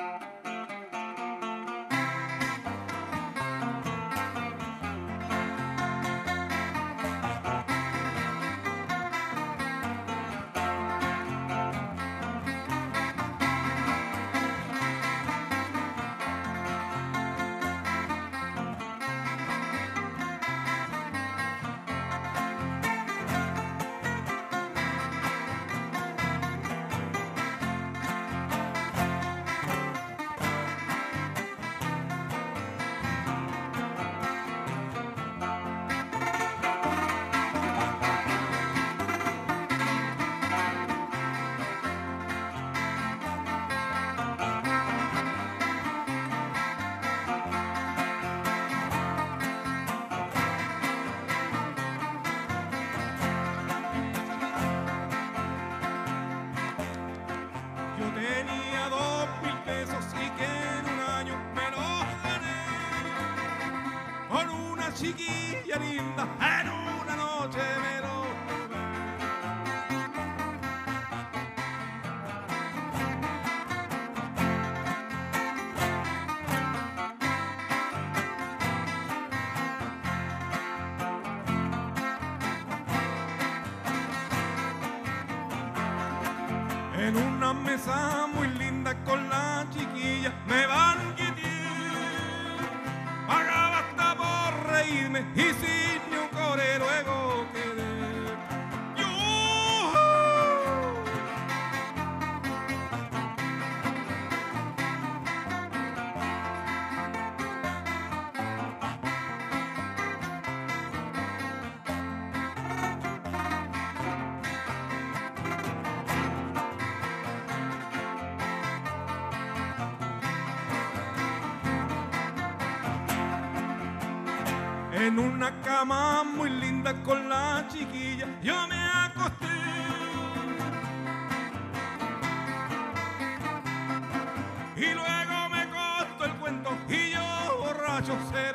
Yo chiquilla linda. en cama muy linda con la chiquilla yo me acosté. Y luego me costó el cuento y yo borracho se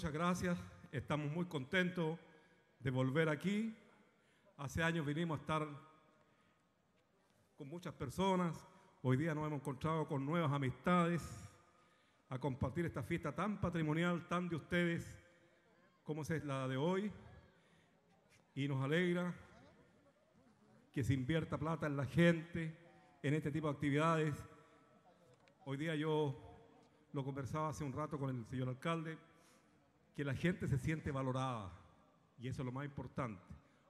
muchas gracias. Estamos muy contentos de volver aquí. Hace años vinimos a estar con muchas personas. Hoy día nos hemos encontrado con nuevas amistades a compartir esta fiesta tan patrimonial, tan de ustedes como es la de hoy. Y nos alegra que se invierta plata en la gente, en este tipo de actividades. Hoy día yo lo conversaba hace un rato con el señor alcalde, que la gente se siente valorada y eso es lo más importante.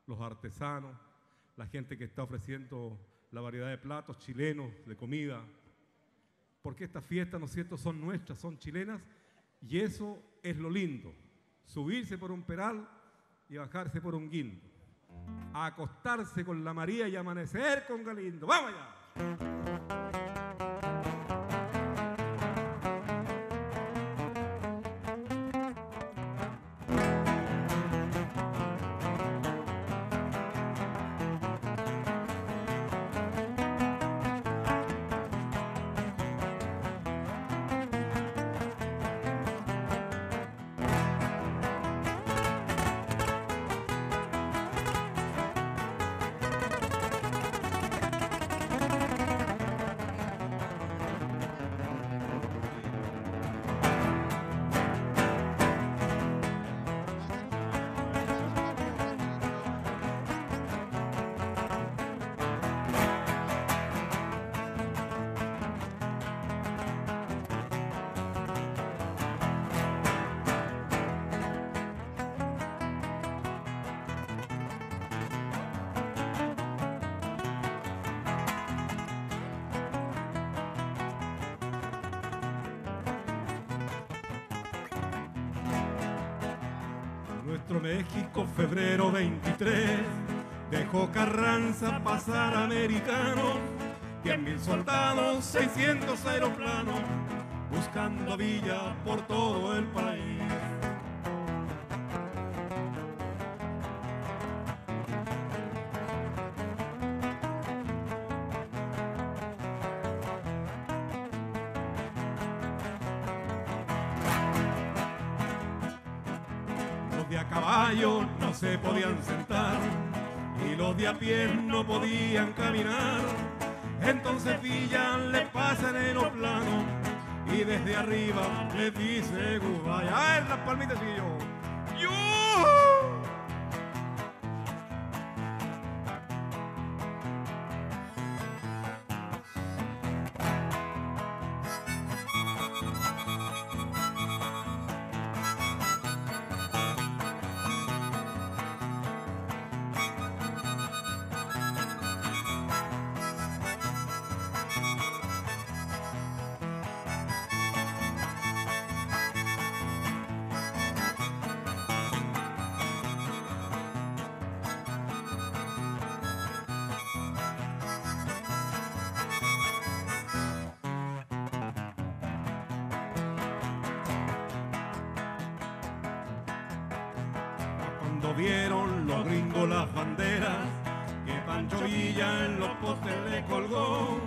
Los artesanos, la gente que está ofreciendo la variedad de platos chilenos, de comida, porque estas fiestas, ¿no cierto?, son nuestras, son chilenas y eso es lo lindo, subirse por un peral y bajarse por un guindo, acostarse con la María y amanecer con Galindo. ¡Vamos allá! Febrero 23, dejó Carranza pasar americanos, 100 mil soldados, 600 aeroplanos, buscando Villa por todo a caballo no se podían sentar y los de a pie no podían caminar. Entonces Villa le pasa en el plano y desde arriba le dice goodbye. ¡Ah, en las palmitas y yo! Vieron los gringos las banderas que Pancho Villa en los postes le colgó,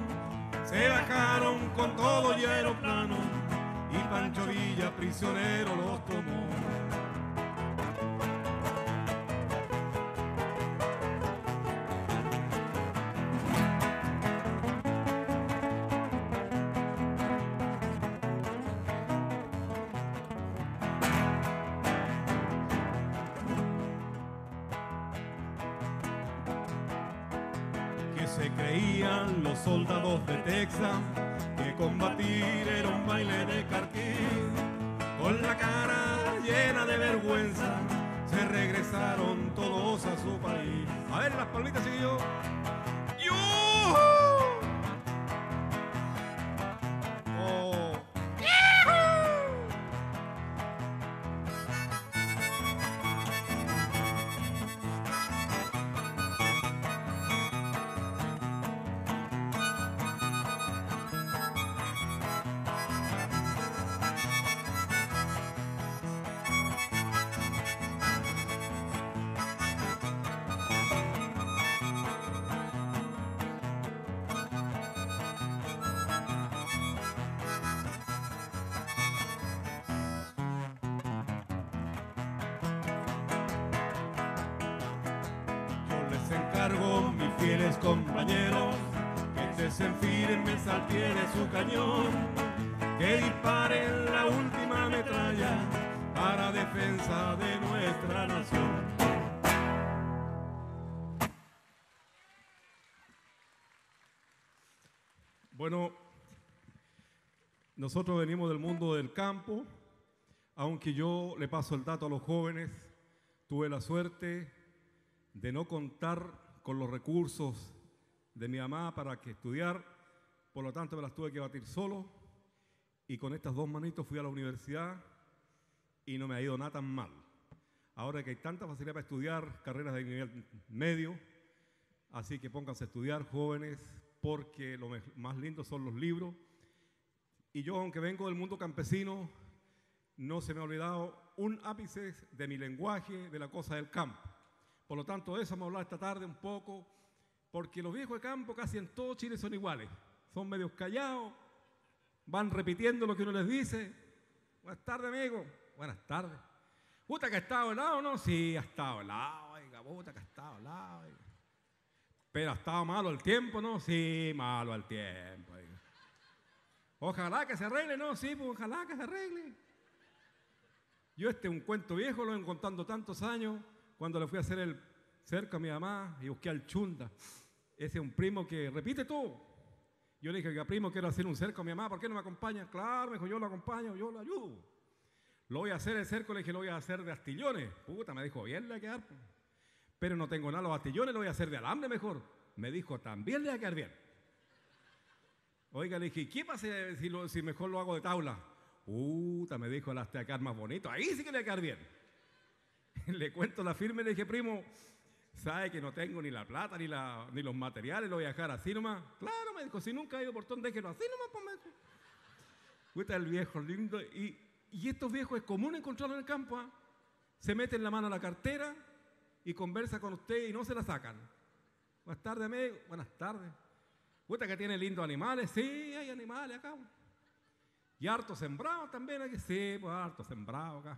se bajaron con todo y aeroplano y Pancho Villa prisionero los tomó. Los soldados de Texas, que combatir era un baile de carquín. Con la cara llena de vergüenza, se regresaron todos a su país. A ver, las palmitas y yo. Estén firmes al pie de su cañón, que disparen la última metralla para defensa de nuestra nación. Bueno, nosotros venimos del mundo del campo, aunque yo le paso el dato a los jóvenes, tuve la suerte de no contar con los recursos de mi mamá para que estudiar, por lo tanto me las tuve que batir solo y con estas dos manitos fui a la universidad y no me ha ido nada tan mal. Ahora que hay tanta facilidad para estudiar carreras de nivel medio, así que pónganse a estudiar jóvenes porque lo más lindo son los libros. Y yo, aunque vengo del mundo campesino, no se me ha olvidado un ápice de mi lenguaje, de la cosa del campo. Por lo tanto, de eso vamos a hablar esta tarde un poco, porque los viejos de campo casi en todo Chile son iguales. Son medios callados, van repitiendo lo que uno les dice. Buenas tardes, amigo. Buenas tardes. Puta que ha estado helado, ¿no? Sí, ha estado helado, oiga. Pero ha estado malo el tiempo, ¿no? Sí, malo el tiempo. oiga. Ojalá que se arregle, ¿no? Sí, pues ojalá que se arregle. Yo este un cuento viejo, lo vengo contando tantos años, cuando le fui a hacer el cerco a mi mamá y busqué al chunda. Ese es un primo que repite todo. Yo le dije, oiga, primo, quiero hacer un cerco a mi mamá, ¿por qué no me acompaña? Claro, me dijo, yo lo acompaño, yo lo ayudo. Lo voy a hacer el cerco, le dije, lo voy a hacer de astillones. Puta, me dijo, bien le va a quedar. pues. Pero no tengo nada los astillones, lo voy a hacer de alambre mejor. Me dijo, también le va a quedar bien. Oiga, le dije, ¿qué pasa si, mejor lo hago de tabla? Puta, me dijo, las te va a quedar más bonito. Ahí sí que le va a quedar bien. le cuento la firma y le dije, primo, ¿sabe que no tengo ni la plata ni, la, ni los materiales? Lo voy a dejar así nomás. Claro, me dijo, si nunca ha ido por donde déjelo así nomás, pues me el viejo lindo. Y, y estos viejos es común encontrarlos en el campo. ¿ah? Se meten la mano a la cartera y conversa con usted y no se la sacan. Buenas tardes, amigo. Buenas tardes. ¿Usted que tiene lindos animales? Sí, hay animales acá. Y harto sembrado también aquí. Sí, pues harto sembrado acá.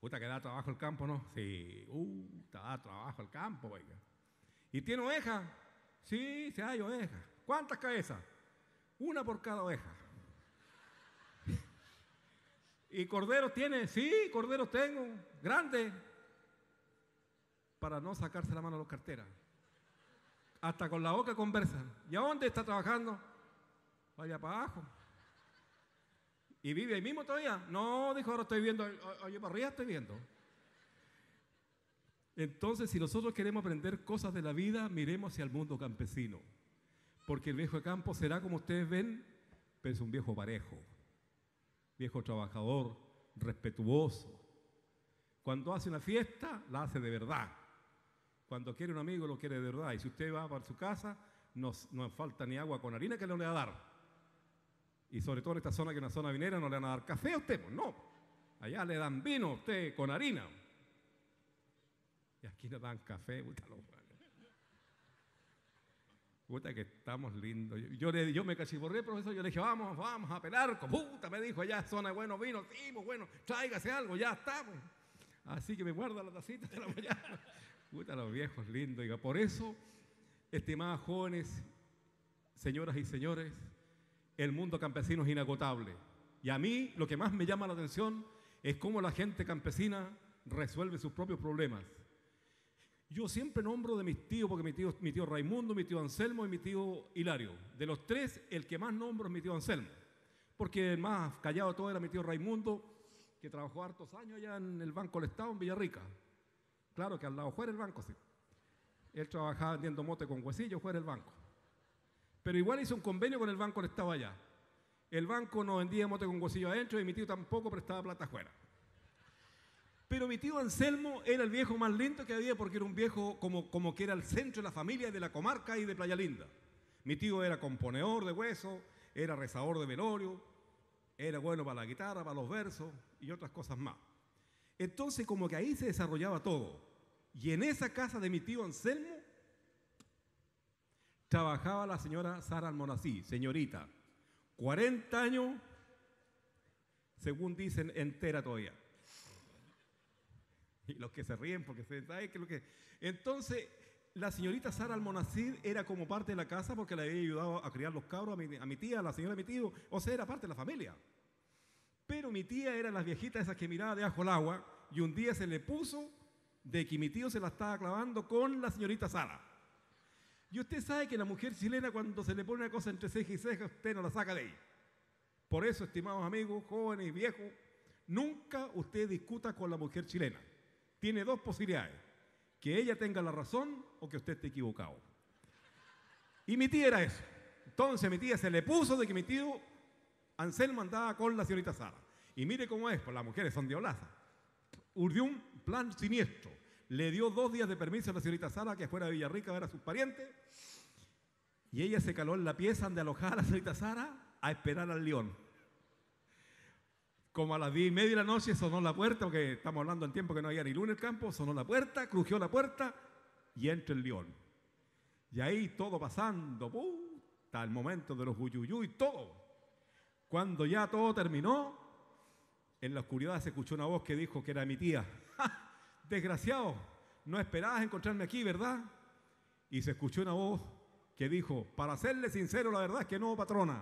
¿Usted que da trabajo el campo, no? Sí, uh, da trabajo el campo, oiga. ¿Y tiene oveja? Sí, sí hay oveja. ¿Cuántas cabezas? Una por cada oveja. ¿Y corderos tiene? Sí, corderos tengo. Grandes. Para no sacarse la mano a los carteras. Hasta con la boca conversan. ¿Y a dónde está trabajando? Vaya para abajo. ¿Y vive ahí mismo todavía? No, dijo, ahora estoy viendo, oye, para arriba estoy viendo. Entonces, si nosotros queremos aprender cosas de la vida, miremos hacia el mundo campesino. Porque el viejo de campo será, como ustedes ven, pero es un viejo parejo, viejo trabajador, respetuoso. Cuando hace una fiesta, la hace de verdad. Cuando quiere un amigo, lo quiere de verdad. Y si usted va para su casa, no, falta ni agua con harina que le va a dar. Y sobre todo en esta zona que es una zona vinera, no le van a dar café a usted, pues no. Allá le dan vino a usted con harina. Y aquí le dan café, puta, lo, puta que estamos lindos. Yo, yo, yo me cachiborré, profesor, yo le dije, vamos, vamos a pelar, puta, me dijo, allá zona de bueno vino, sí, pues bueno, tráigase algo, ya estamos. Así que me guarda la tacita de la mañana. Puta, los viejos lindos. Por eso, estimadas jóvenes, señoras y señores, el mundo campesino es inagotable. Y a mí lo que más me llama la atención es cómo la gente campesina resuelve sus propios problemas. Yo siempre nombro de mis tíos, porque mi tío, mi tío Raimundo, mi tío Anselmo y mi tío Hilario. De los tres, el que más nombro es mi tío Anselmo. Porque el más callado todo era mi tío Raimundo, que trabajó hartos años allá en el Banco del Estado, en Villarrica. Claro que al lado fuera el banco, sí. Él trabajaba vendiendo mote con huesillos fuera el banco. Pero igual hizo un convenio con el banco que estaba allá. El banco no vendía mote con huesillo adentro y mi tío tampoco prestaba plata afuera. Pero mi tío Anselmo era el viejo más lindo que había porque era un viejo como, como que era el centro de la familia de la comarca y de Playa Linda. Mi tío era componedor de hueso, era rezador de velorio, era bueno para la guitarra, para los versos y otras cosas más. Entonces como que ahí se desarrollaba todo. Y en esa casa de mi tío Anselmo trabajaba la señora Sara Almonací, señorita, 40 años, según dicen, entera todavía. Y los que se ríen porque se sabe que lo que... Entonces, la señorita Sara Almonacid era como parte de la casa porque le había ayudado a criar los cabros a mi, a mi tía, a la señora de mi tío, o sea, era parte de la familia. Pero mi tía era las viejitas esas que miraba de ajo el agua y un día se le puso de que mi tío se la estaba clavando con la señorita Sara. Y usted sabe que la mujer chilena cuando se le pone una cosa entre ceja y ceja, usted no la saca de ahí. Por eso, estimados amigos, jóvenes y viejos, nunca usted discuta con la mujer chilena. Tiene dos posibilidades, que ella tenga la razón o que usted esté equivocado. Y mi tía era eso. Entonces mi tía se le puso de que mi tío Anselmo andaba con la señorita Sara. Y mire cómo es, pues las mujeres son diolazas. Urdió un plan siniestro le dio dos días de permiso a la señorita Sara que fuera de Villarrica a ver a sus parientes. Y ella se caló en la pieza donde alojaba a la señorita Sara a esperar al león. Como a las diez y media de la noche sonó la puerta, porque estamos hablando en tiempo que no había ni luz en el campo, sonó la puerta, crujió la puerta y entra el león. Y ahí todo pasando, hasta el momento de los y todo. Cuando ya todo terminó, en la oscuridad se escuchó una voz que dijo que era mi tía desgraciado, no esperabas encontrarme aquí, ¿verdad? Y se escuchó una voz que dijo, para serle sincero, la verdad es que no, patrona.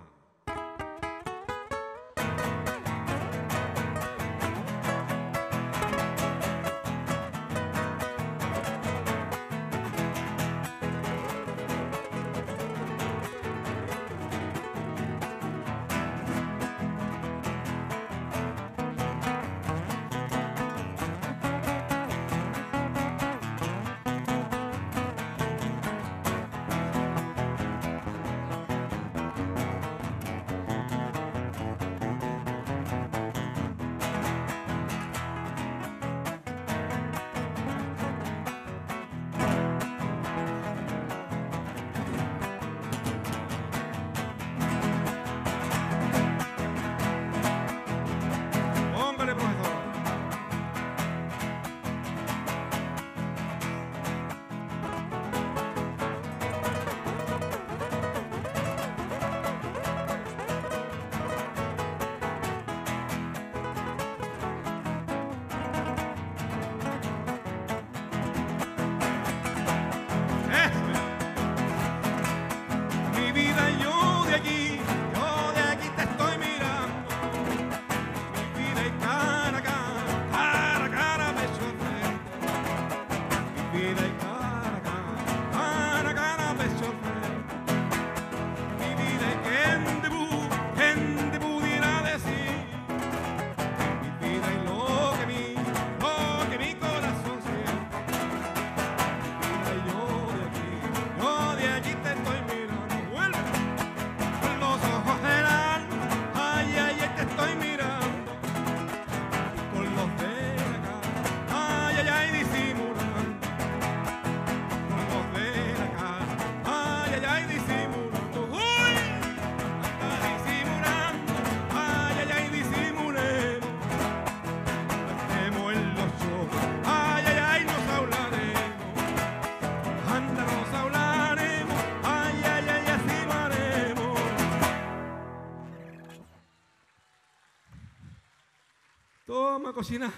Cocinar.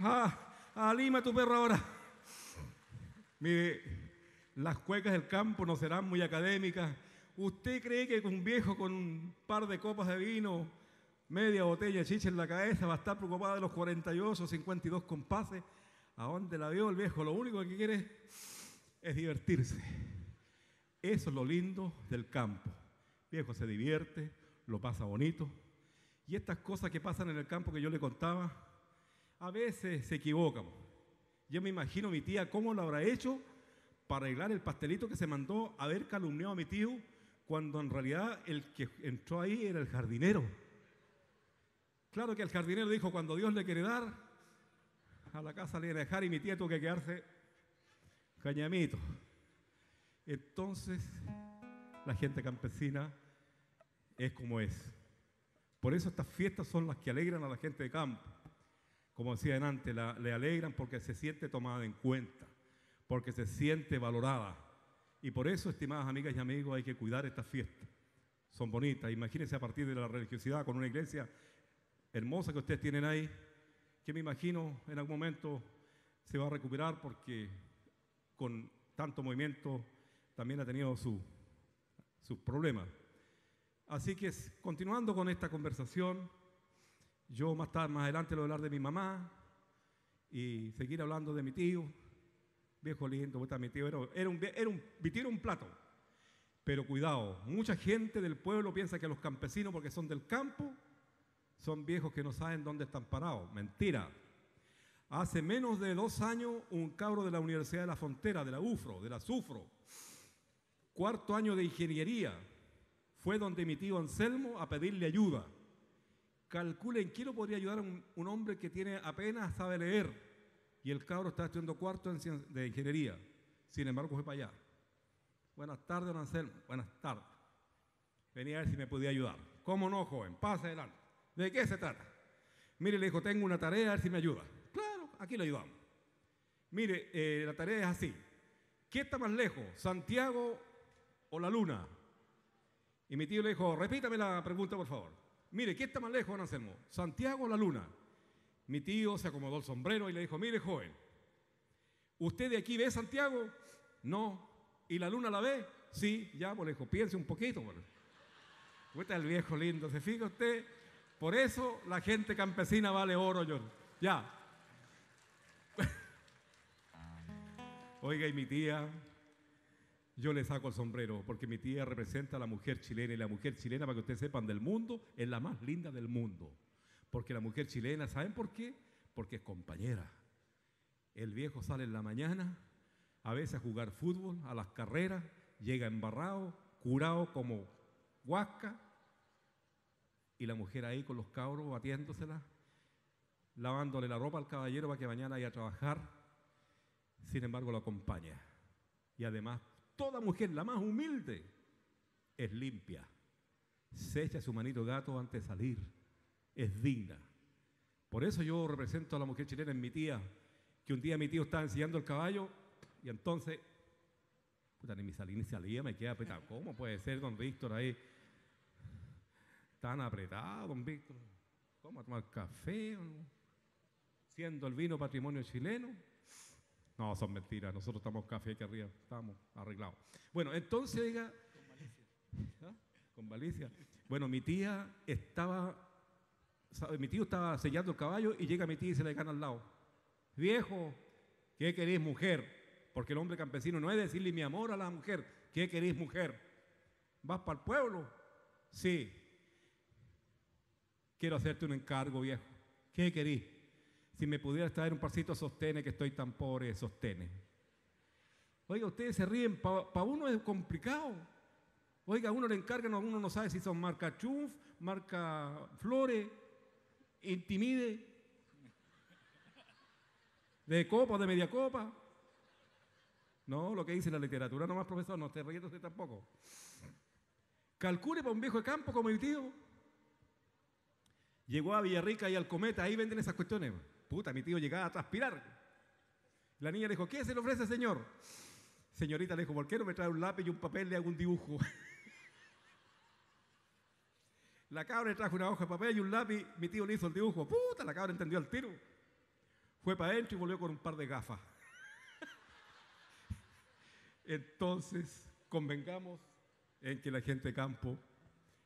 Ah, alima tu perro ahora. Mire, las cuecas del campo no serán muy académicas. ¿Usted cree que un viejo con un par de copas de vino, media botella de chicha en la cabeza, va a estar preocupado de los 48 o 52 compases? ¿A dónde la vio el viejo? Lo único que quiere es divertirse. Eso es lo lindo del campo. Viejo se divierte, lo pasa bonito. Y estas cosas que pasan en el campo que yo le contaba, a veces se equivocan. Yo me imagino mi tía cómo lo habrá hecho para arreglar el pastelito que se mandó a haber calumniado a mi tío cuando en realidad el que entró ahí era el jardinero. Claro que el jardinero dijo, cuando Dios le quiere dar, a la casa le iba a dejar y mi tía tuvo que quedarse cañamito. Entonces, la gente campesina es como es. Por eso estas fiestas son las que alegran a la gente de campo. Como decía antes, le alegran porque se siente tomada en cuenta, porque se siente valorada. Y por eso, estimadas amigas y amigos, hay que cuidar estas fiestas. Son bonitas. Imagínense a partir de la religiosidad con una iglesia hermosa que ustedes tienen ahí, que me imagino en algún momento se va a recuperar porque con tanto movimiento también ha tenido sus problemas. Así que continuando con esta conversación, yo más tarde, más adelante, lo hablar de mi mamá y seguir hablando de mi tío, viejo lindo, mi tío era, era, un, era un, mi tío era un plato. Pero cuidado, mucha gente del pueblo piensa que los campesinos, porque son del campo, son viejos que no saben dónde están parados. Mentira. Hace menos de dos años, un cabro de la Universidad de la Frontera, de la UFRO, de la SUFRO, cuarto año de ingeniería, fue donde mi tío Anselmo a pedirle ayuda. Calculen, ¿quién lo podría ayudar a un, hombre que tiene apenas sabe leer? Y el cabro está estudiando cuarto de ingeniería. Sin embargo, fue para allá. Buenas tardes, don Anselmo. Buenas tardes. Venía a ver si me podía ayudar. ¿Cómo no, joven? Pase adelante. ¿De qué se trata? Mire, le dijo, tengo una tarea, a ver si me ayuda. Claro, aquí lo ayudamos. Mire, eh, la tarea es así. ¿Qué está más lejos, Santiago o la Luna? Y mi tío le dijo, repítame la pregunta, por favor. Mire, ¿qué está más lejos, don Anselmo? ¿Santiago o la luna? Mi tío se acomodó el sombrero y le dijo, mire, joven, ¿usted de aquí ve Santiago? No. ¿Y la luna la ve? Sí, ya, pues le dijo, piense un poquito. Pues. El viejo lindo, ¿se fija usted? Por eso la gente campesina vale oro, yo. Ya. Oiga, y mi tía yo le saco el sombrero porque mi tía representa a la mujer chilena y la mujer chilena, para que ustedes sepan, del mundo es la más linda del mundo. Porque la mujer chilena, ¿saben por qué? Porque es compañera. El viejo sale en la mañana, a veces a jugar fútbol, a las carreras, llega embarrado, curado como huasca, y la mujer ahí con los cabros batiéndosela, lavándole la ropa al caballero para que mañana vaya a trabajar. Sin embargo, lo acompaña. Y además Toda mujer, la más humilde, es limpia. Se echa su manito gato antes de salir. Es digna. Por eso yo represento a la mujer chilena en mi tía, que un día mi tío estaba enseñando el caballo y entonces, puta, ni mi salida ni salía, me queda apretado. ¿Cómo puede ser, don Víctor, ahí tan apretado, don Víctor? ¿Cómo a tomar café? Siendo el vino patrimonio chileno. No, son mentiras. Nosotros estamos café aquí arriba. Estamos arreglados. Bueno, entonces, diga. ¿Ah? Con Valicia. Bueno, mi tía estaba. Mi tío estaba sellando el caballo y llega mi tía y se le gana al lado. Viejo, ¿qué querés, mujer? Porque el hombre campesino no es decirle mi amor a la mujer. ¿Qué querés, mujer? ¿Vas para el pueblo? Sí. Quiero hacerte un encargo, viejo. ¿Qué querés? Si me pudieras traer un parcito sostene que estoy tan pobre, sostene. Oiga, ustedes se ríen, para uno es complicado. Oiga, uno le encargan, uno no sabe si son marca Chuf, marca Flores, Intimide, de copa de media copa. No, lo que dice la literatura, no más profesor, no esté riendo usted tampoco. Calcule para un viejo de campo como mi tío. Llegó a Villarrica y al Cometa, ahí venden esas cuestiones. Puta, mi tío llegaba a transpirar. La niña le dijo, ¿qué se le ofrece, señor? Señorita le dijo, ¿por qué no me trae un lápiz y un papel de algún dibujo? La cabra le trajo una hoja de papel y un lápiz, mi tío le hizo el dibujo. Puta, la cabra entendió el tiro. Fue para adentro y volvió con un par de gafas. Entonces, convengamos en que la gente de campo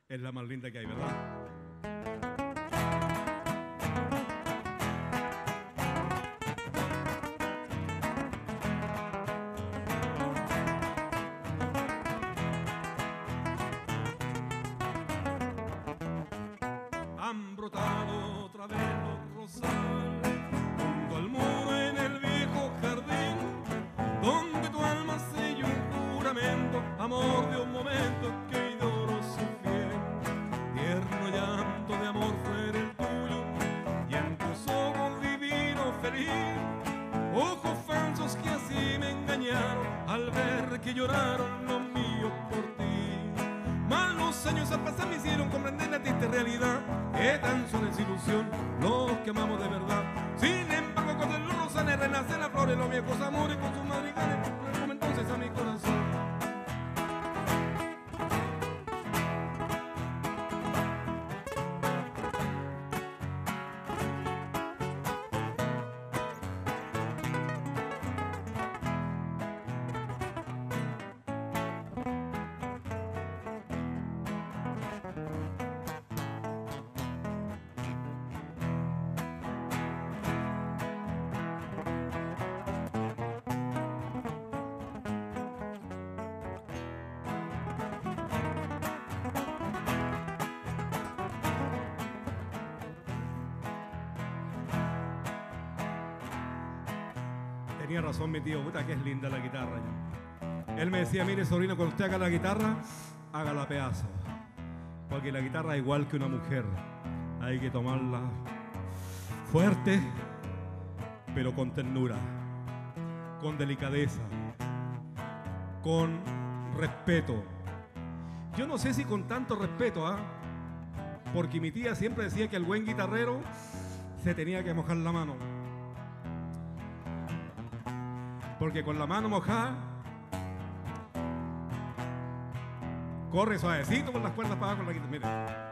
es la más linda que hay, ¿verdad? Ojos falsos que así me engañaron al ver que lloraron los míos por ti. Mas los años a pasar me hicieron comprender la triste realidad que tan solo es ilusión los Tenía razón mi tío, puta que es linda la guitarra. Él me decía, mire sobrino, cuando usted haga la guitarra, hágala a pedazos. Porque la guitarra es igual que una mujer. Hay que tomarla fuerte, pero con ternura, con delicadeza, con respeto. Yo no sé si con tanto respeto, ¿ah? Porque mi tía siempre decía que el buen guitarrero se tenía que mojar la mano. Porque con la mano mojada corre suavecito por las cuerdas para abajo con la guitarra. Mire.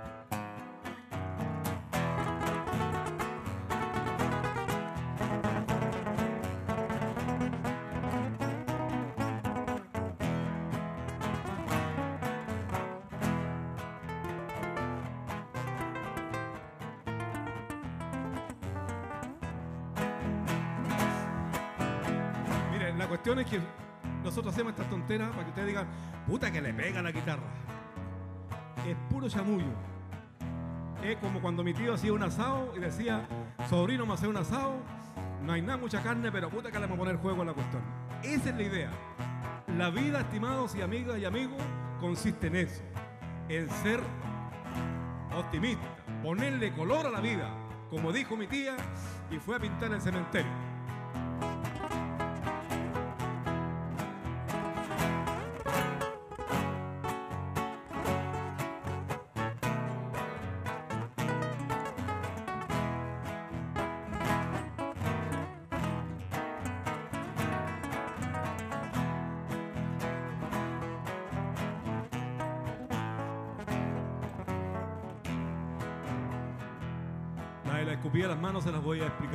Cuestión es que nosotros hacemos estas tonteras para que ustedes digan, puta que le pega la guitarra. Es puro chamullo. Es como cuando mi tío hacía un asado y decía, sobrino, me hace un asado, no hay nada, mucha carne, pero puta que le vamos a poner juego a la cuestión. Esa es la idea. La vida, estimados y amigas y amigos, consiste en eso, en ser optimista, ponerle color a la vida, como dijo mi tía, y fue a pintar el cementerio.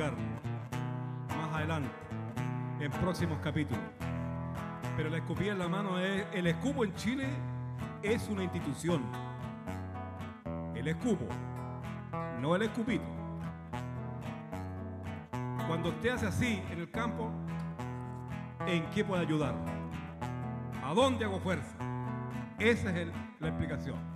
Más adelante, en próximos capítulos. Pero la escupida en la mano es. El escupo en Chile es una institución. El escupo, no el escupito. Cuando usted hace así en el campo, ¿en qué puede ayudar? ¿A dónde hago fuerza? Esa es la explicación.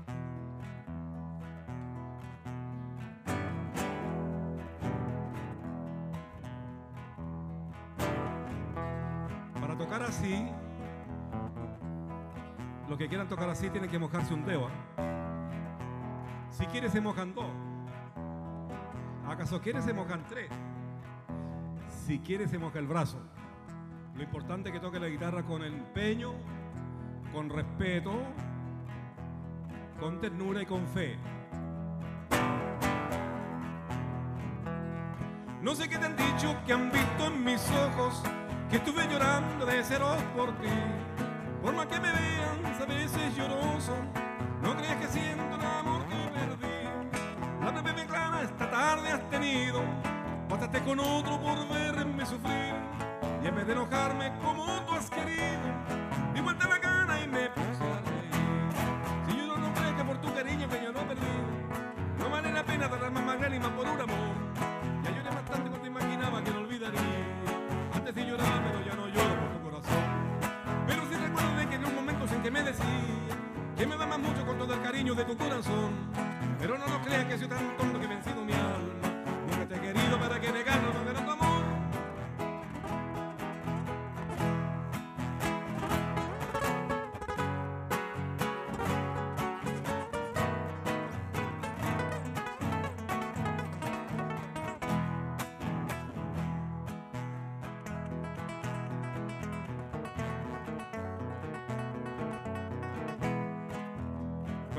Quieran tocar así tienen que mojarse un dedo. ¿ah? Si quieres se mojan dos. ¿Acaso quieres se mojan tres? Si quieres se moja el brazo. Lo importante es que toque la guitarra con empeño, con respeto, con ternura y con fe. No sé qué te han dicho, que han visto en mis ojos, que estuve llorando de ceros por ti. Con otro por verme sufrir. Y en vez de enojarme como tú has querido, di vuelta la gana y me puse a reír. Si yo no logré que por tu cariño que yo no perdido, no vale la pena dar más lágrimas por un amor. Ya lloré bastante cuando imaginaba que lo olvidaría. Antes sí lloraba, pero ya no lloro por tu corazón. Pero sí recuerdo de que en un momento en que me decía que me amas mucho con todo el cariño de tu corazón.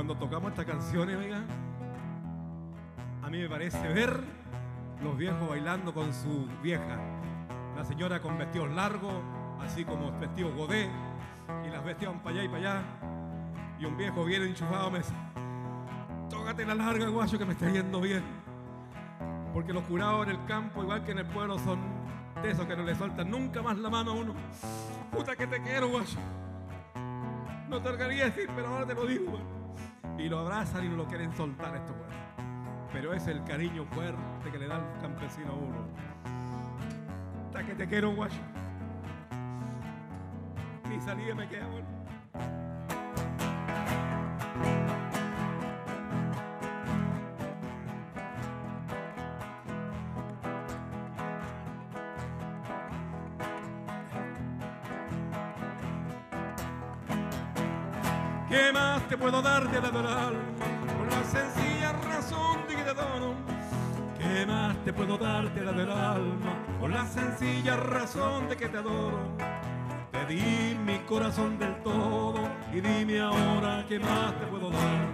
Cuando tocamos esta canción, oiga, a mí me parece ver los viejos bailando con su vieja. La señora con vestidos largos, así como vestidos godé, y las vestían para allá y para allá. Y un viejo bien enchufado me dice, tócate la larga, guacho, que me está yendo bien. Porque los curados en el campo, igual que en el pueblo, son de esos que no le sueltan nunca más la mano a uno. Puta que te quiero, guacho. No te lo decir, pero ahora te lo digo, guacho y lo abrazan y no lo quieren soltar esto, bueno. Pero es el cariño fuerte que le da el campesino a uno. Hasta que te quiero, guacho. Mi salida me queda, bueno. ¿Qué más te puedo dar de la alma? Por la sencilla razón de que te adoro. ¿Qué más te puedo darte la del alma? Por la sencilla razón de que te adoro. Te di mi corazón del todo y dime ahora qué más te puedo dar.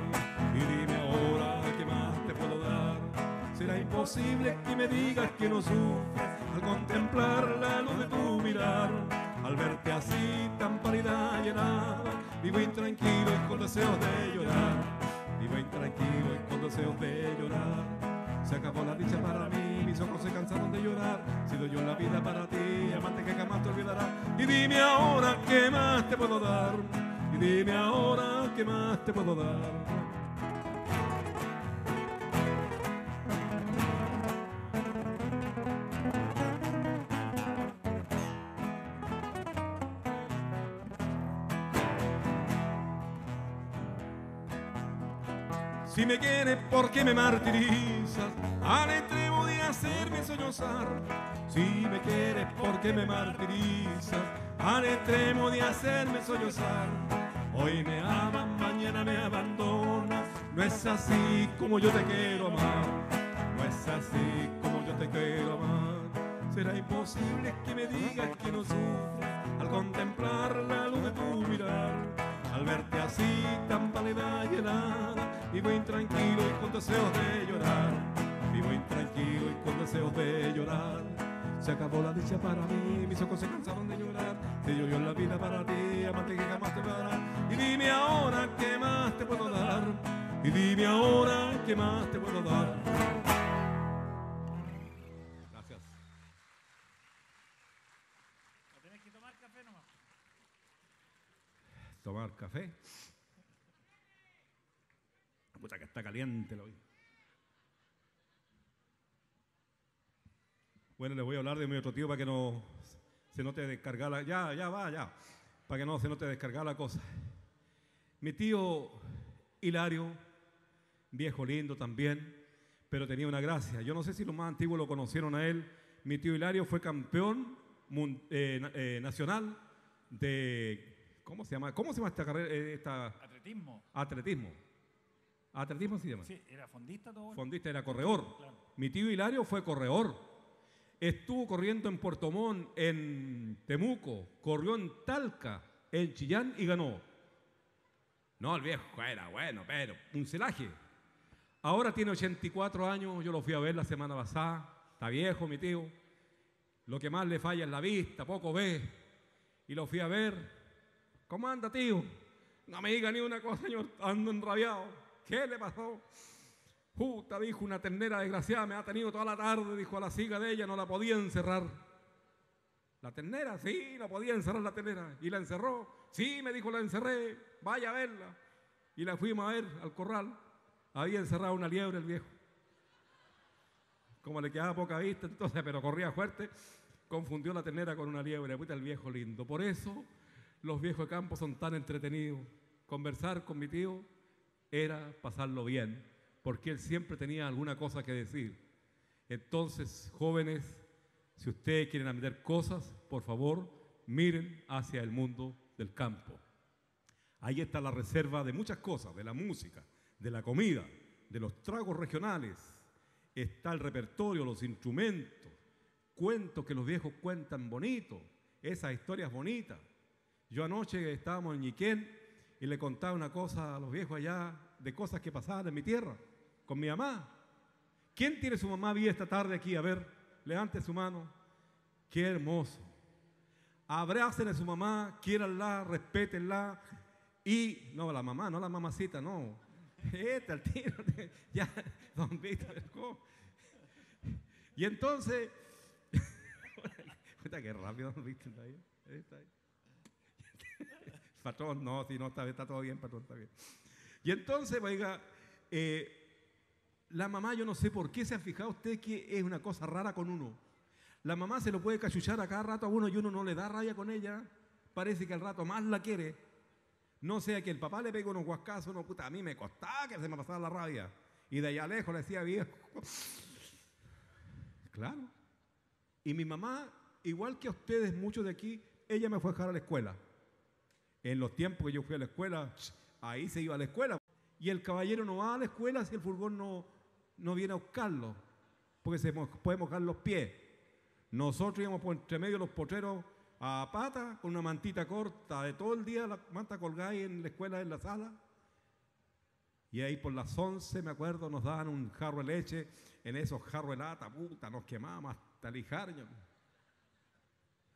Y dime ahora qué más te puedo dar. Será imposible que me digas que no sufres al contemplar la luz de tu mirar, al verte así tan pálida helada Vivo intranquilo y con deseos de llorar. Vivo intranquilo y con deseos de llorar. Se acabó la dicha para mí, mis ojos se cansaron de llorar. Sido yo la vida para ti, amante que jamás te olvidará. Y dime ahora qué más te puedo dar. Y dime ahora qué más te puedo dar. Si me quieres, ¿por qué me martirizas? Al extremo de hacerme soñozar. Si me quieres, ¿por qué me martirizas? Al extremo de hacerme soñozar. Hoy me amas, mañana me abandonas. No es así como yo te quiero amar. No es así como yo te quiero amar. Será imposible que me digas que no sufres al contemplar la luz de tu mirar. Al verte así tan pálida y helada Vivo intranquilo y con deseos de llorar. Vivo intranquilo y con deseos de llorar. Se acabó la dicha para mí, mis ojos se cansaron de llorar. Te yo en la vida para ti, amante que jamás te dará. Y dime ahora qué más te puedo dar. Y dime ahora qué más te puedo dar. Tomar café. Puta que está caliente lo Bueno, les voy a hablar de mi otro tío para que no se note descargar la... Ya, ya va, ya. Para que no se note descargar la cosa. Mi tío Hilario, viejo lindo también, pero tenía una gracia. Yo no sé si los más antiguos lo conocieron a él. Mi tío Hilario fue campeón eh, eh, nacional de... ¿Cómo se llama? ¿Cómo se llama esta carrera? Eh, esta... Atletismo. Atletismo. Atletismo se llama. Sí, era fondista todo. Fondista, era corredor. Mi tío Hilario fue corredor. Estuvo corriendo en Puerto Montt, en Temuco, corrió en Talca, en Chillán y ganó. No, el viejo era bueno, pero un celaje. Ahora tiene 84 años, yo lo fui a ver la semana pasada. Está viejo mi tío. Lo que más le falla es la vista, poco ve. Y lo fui a ver. ¿Cómo anda, tío? No me diga ni una cosa, señor, ando enrabiado. ¿Qué le pasó? Puta, dijo una ternera desgraciada, me ha tenido toda la tarde, dijo a la siga de ella, no la podía encerrar. La ternera, sí, la podía encerrar la ternera. Y la encerró. Sí, me dijo, la encerré, vaya a verla. Y la fuimos a ver al corral. Había encerrado una liebre el viejo. Como le quedaba poca vista, entonces, pero corría fuerte, confundió la ternera con una liebre. Puta, el viejo lindo. Por eso los viejos de campo son tan entretenidos. Conversar con mi tío era pasarlo bien, porque él siempre tenía alguna cosa que decir. Entonces, jóvenes, si ustedes quieren aprender cosas, por favor, miren hacia el mundo del campo. Ahí está la reserva de muchas cosas, de la música, de la comida, de los tragos regionales. Está el repertorio, los instrumentos, cuentos que los viejos cuentan bonitos, esas historias bonitas. Yo anoche estábamos en Ñiquén y le contaba una cosa a los viejos allá de cosas que pasaban en mi tierra, con mi mamá. ¿Quién tiene su mamá viva esta tarde aquí? A ver, levante su mano. Qué hermoso. Abracen a su mamá, quiéranla, respétenla. Y, no, la mamá, no la mamacita, no. Este, al tiro, ya, don Víctor. Y entonces, qué rápido don Víctor está ahí. Está ahí. Patrón, no, si no está, todo bien, patrón, está bien. Y entonces, oiga, eh, la mamá, yo no sé por qué se ha fijado usted que es una cosa rara con uno. La mamá se lo puede cachuchar a cada rato a uno y uno no le da rabia con ella. Parece que al rato más la quiere. No sea que el papá le pegue unos guascazos, no, puta, a mí me costaba que se me pasara la rabia. Y de allá lejos le decía viejo. Claro. Y mi mamá, igual que a ustedes, muchos de aquí, ella me fue a dejar a la escuela. En los tiempos que yo fui a la escuela, ahí se iba a la escuela. Y el caballero no va a la escuela si el furgón no, no viene a buscarlo, porque se puede mojar los pies. Nosotros íbamos por entre medio los potreros a pata, con una mantita corta, de todo el día la manta colgada ahí en la escuela, en la sala. Y ahí por las 11, me acuerdo, nos daban un jarro de leche, en esos jarros de lata, puta, nos quemábamos hasta lijar.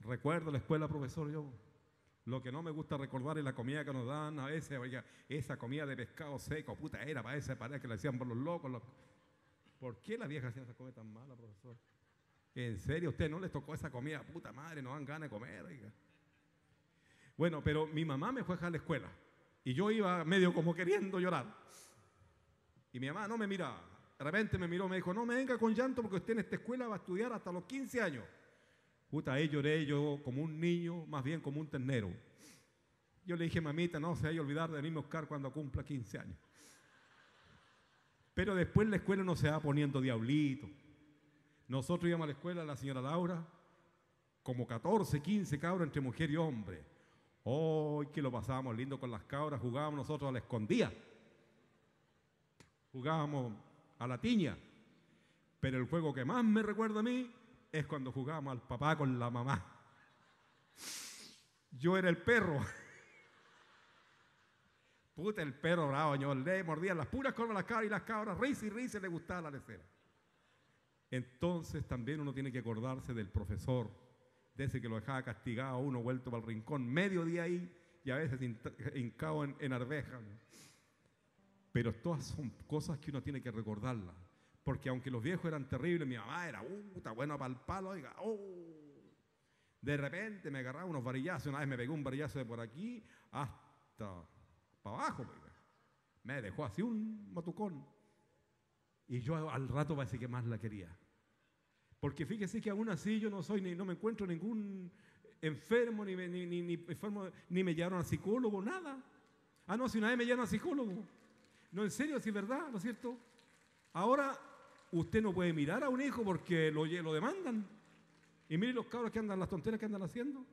Recuerdo la escuela, profesor, yo. Lo que no me gusta recordar es la comida que nos dan a veces, oiga, esa comida de pescado seco, puta, era para ese pared que le hacían por los locos. ¿Por qué la vieja hacía esa comida tan mala, profesor? ¿En serio? ¿Usted no les tocó esa comida? Puta madre, no dan ganas de comer, oiga. Bueno, pero mi mamá me fue a dejar la escuela y yo iba medio como queriendo llorar. Y mi mamá no me miraba. De repente me miró, me dijo, no me venga con llanto porque usted en esta escuela va a estudiar hasta los 15 años. Puta, ahí lloré yo como un niño, más bien como un ternero. Yo le dije, mamita, no se vaya a olvidar de venirme a buscar cuando cumpla 15 años. Pero después la escuela no se va poniendo diablito. Nosotros íbamos a la escuela, la señora Laura, como 14, 15 cabros entre mujer y hombre. Hoy que lo pasábamos lindo con las cabras, jugábamos nosotros a la escondida. Jugábamos a la tiña. Pero el juego que más me recuerda a mí es cuando jugábamos al papá con la mamá. Yo era el perro. Puta, el perro bravo, yo le mordía las puras con las cabras y las cabras, risa y risa, le gustaba la lecera. Entonces también uno tiene que acordarse del profesor, de ese que lo dejaba castigado, uno vuelto para el rincón, medio día ahí y a veces hincado en, en arveja. Pero todas son cosas que uno tiene que recordarlas. Porque aunque los viejos eran terribles, mi mamá era, uh, está para el palo, oiga, oh. De repente me agarraba unos varillazos, una vez me pegó un varillazo de por aquí hasta para abajo, oiga. Me dejó así un matucón. Y yo al rato parece que más la quería. Porque fíjese que aún así yo no soy, ni, no me encuentro ningún enfermo, ni, ni, ni, ni, enfermo, ni me llevaron a psicólogo, nada. Ah, no, si una vez me llevaron a psicólogo. No, en serio, si es verdad, ¿no es cierto? Ahora usted no puede mirar a un hijo porque lo, demandan. Y mire los cabros que andan, las tonteras que andan haciendo.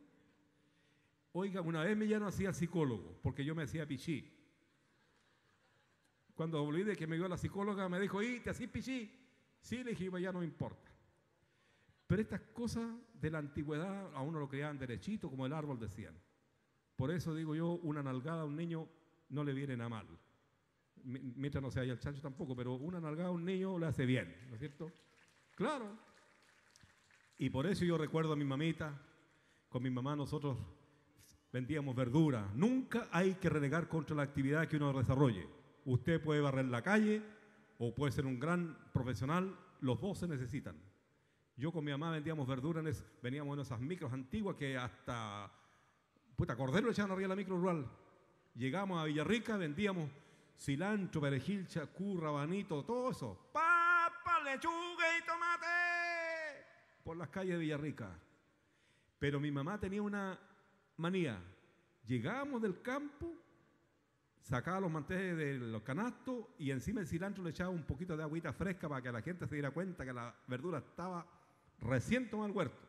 Oiga, una vez me llevaron así al psicólogo, porque yo me hacía pichí. Cuando volví de que me dio la psicóloga, me dijo, ¿y te hacís pichí? Sí, le dije, ya no me importa. Pero estas cosas de la antigüedad a uno lo creaban derechito, como el árbol decían. Por eso digo yo, una nalgada a un niño no le viene nada mal mientras no se haya el chancho tampoco, pero una nalgada a un niño le hace bien, ¿no es cierto? Claro. Y por eso yo recuerdo a mi mamita, con mi mamá nosotros vendíamos verdura. Nunca hay que renegar contra la actividad que uno desarrolle. Usted puede barrer la calle o puede ser un gran profesional, los dos se necesitan. Yo con mi mamá vendíamos verduras, veníamos en esas micros antiguas que hasta, puta, cordero echaban arriba la micro rural. Llegamos a Villarrica, vendíamos cilantro, perejil, chacú, rabanito, todo eso. Papa, lechuga y tomate. Por las calles de Villarrica. Pero mi mamá tenía una manía. Llegábamos del campo, sacaba los manteles de los canastos y encima el cilantro le echaba un poquito de agüita fresca para que la gente se diera cuenta que la verdura estaba recién tomada al huerto.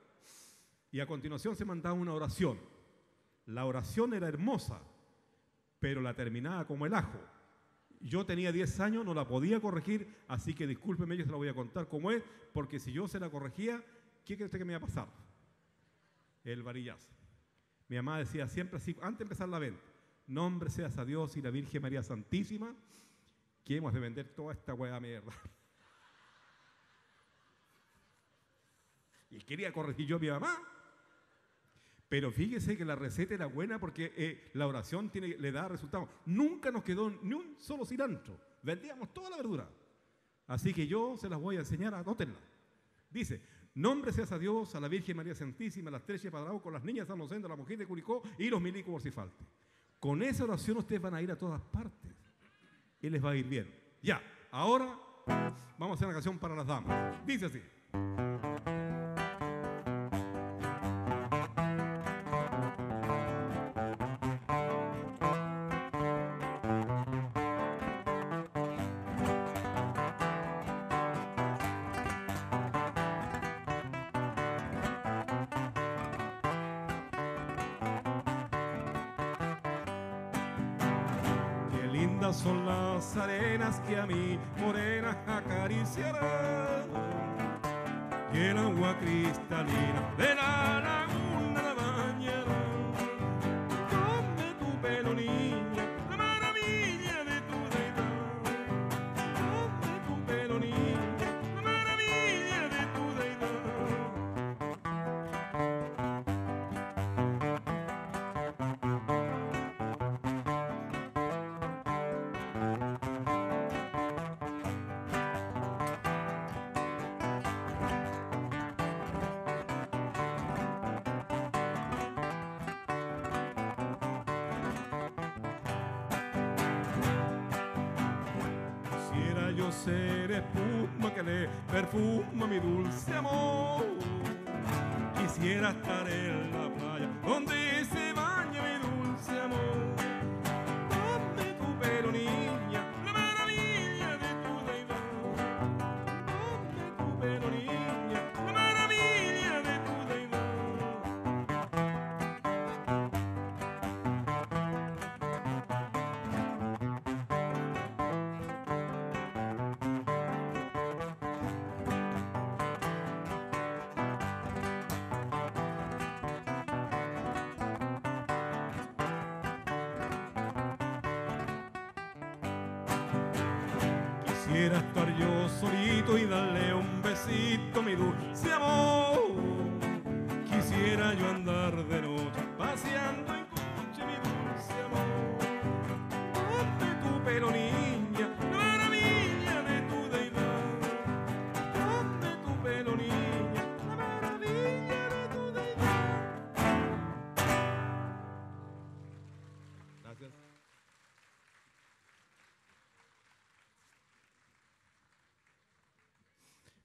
Y a continuación se mandaba una oración. La oración era hermosa, pero la terminaba como el ajo. Yo tenía 10 años, no la podía corregir, así que discúlpeme, yo se la voy a contar como es, porque si yo se la corregía, ¿qué cree usted que me iba a pasar? El varillazo. Mi mamá decía siempre así, antes de empezar la venta, nombre seas a Dios y la Virgen María Santísima, que hemos de vender toda esta hueá mierda. Y quería corregir yo a mi mamá. Pero fíjese que la receta era buena porque eh, la oración tiene, le da resultados. Nunca nos quedó ni un solo cilantro. Vendíamos toda la verdura. Así que yo se las voy a enseñar, anótenla. Dice, nombre seas a Dios, a la Virgen María Santísima, a las tres Padrao, con las niñas San Locendo, la mujer de Curicó y los milicos por si falte. Con esa oración ustedes van a ir a todas partes y les va a ir bien. Ya, ahora vamos a hacer una canción para las damas. Dice así. Acariciarán. Y el agua cristalina ser espuma que le perfuma mi dulce amor. Quisiera estar en Quisiera estar yo solito y darle un besito a mi dulce amor. Quisiera yo andar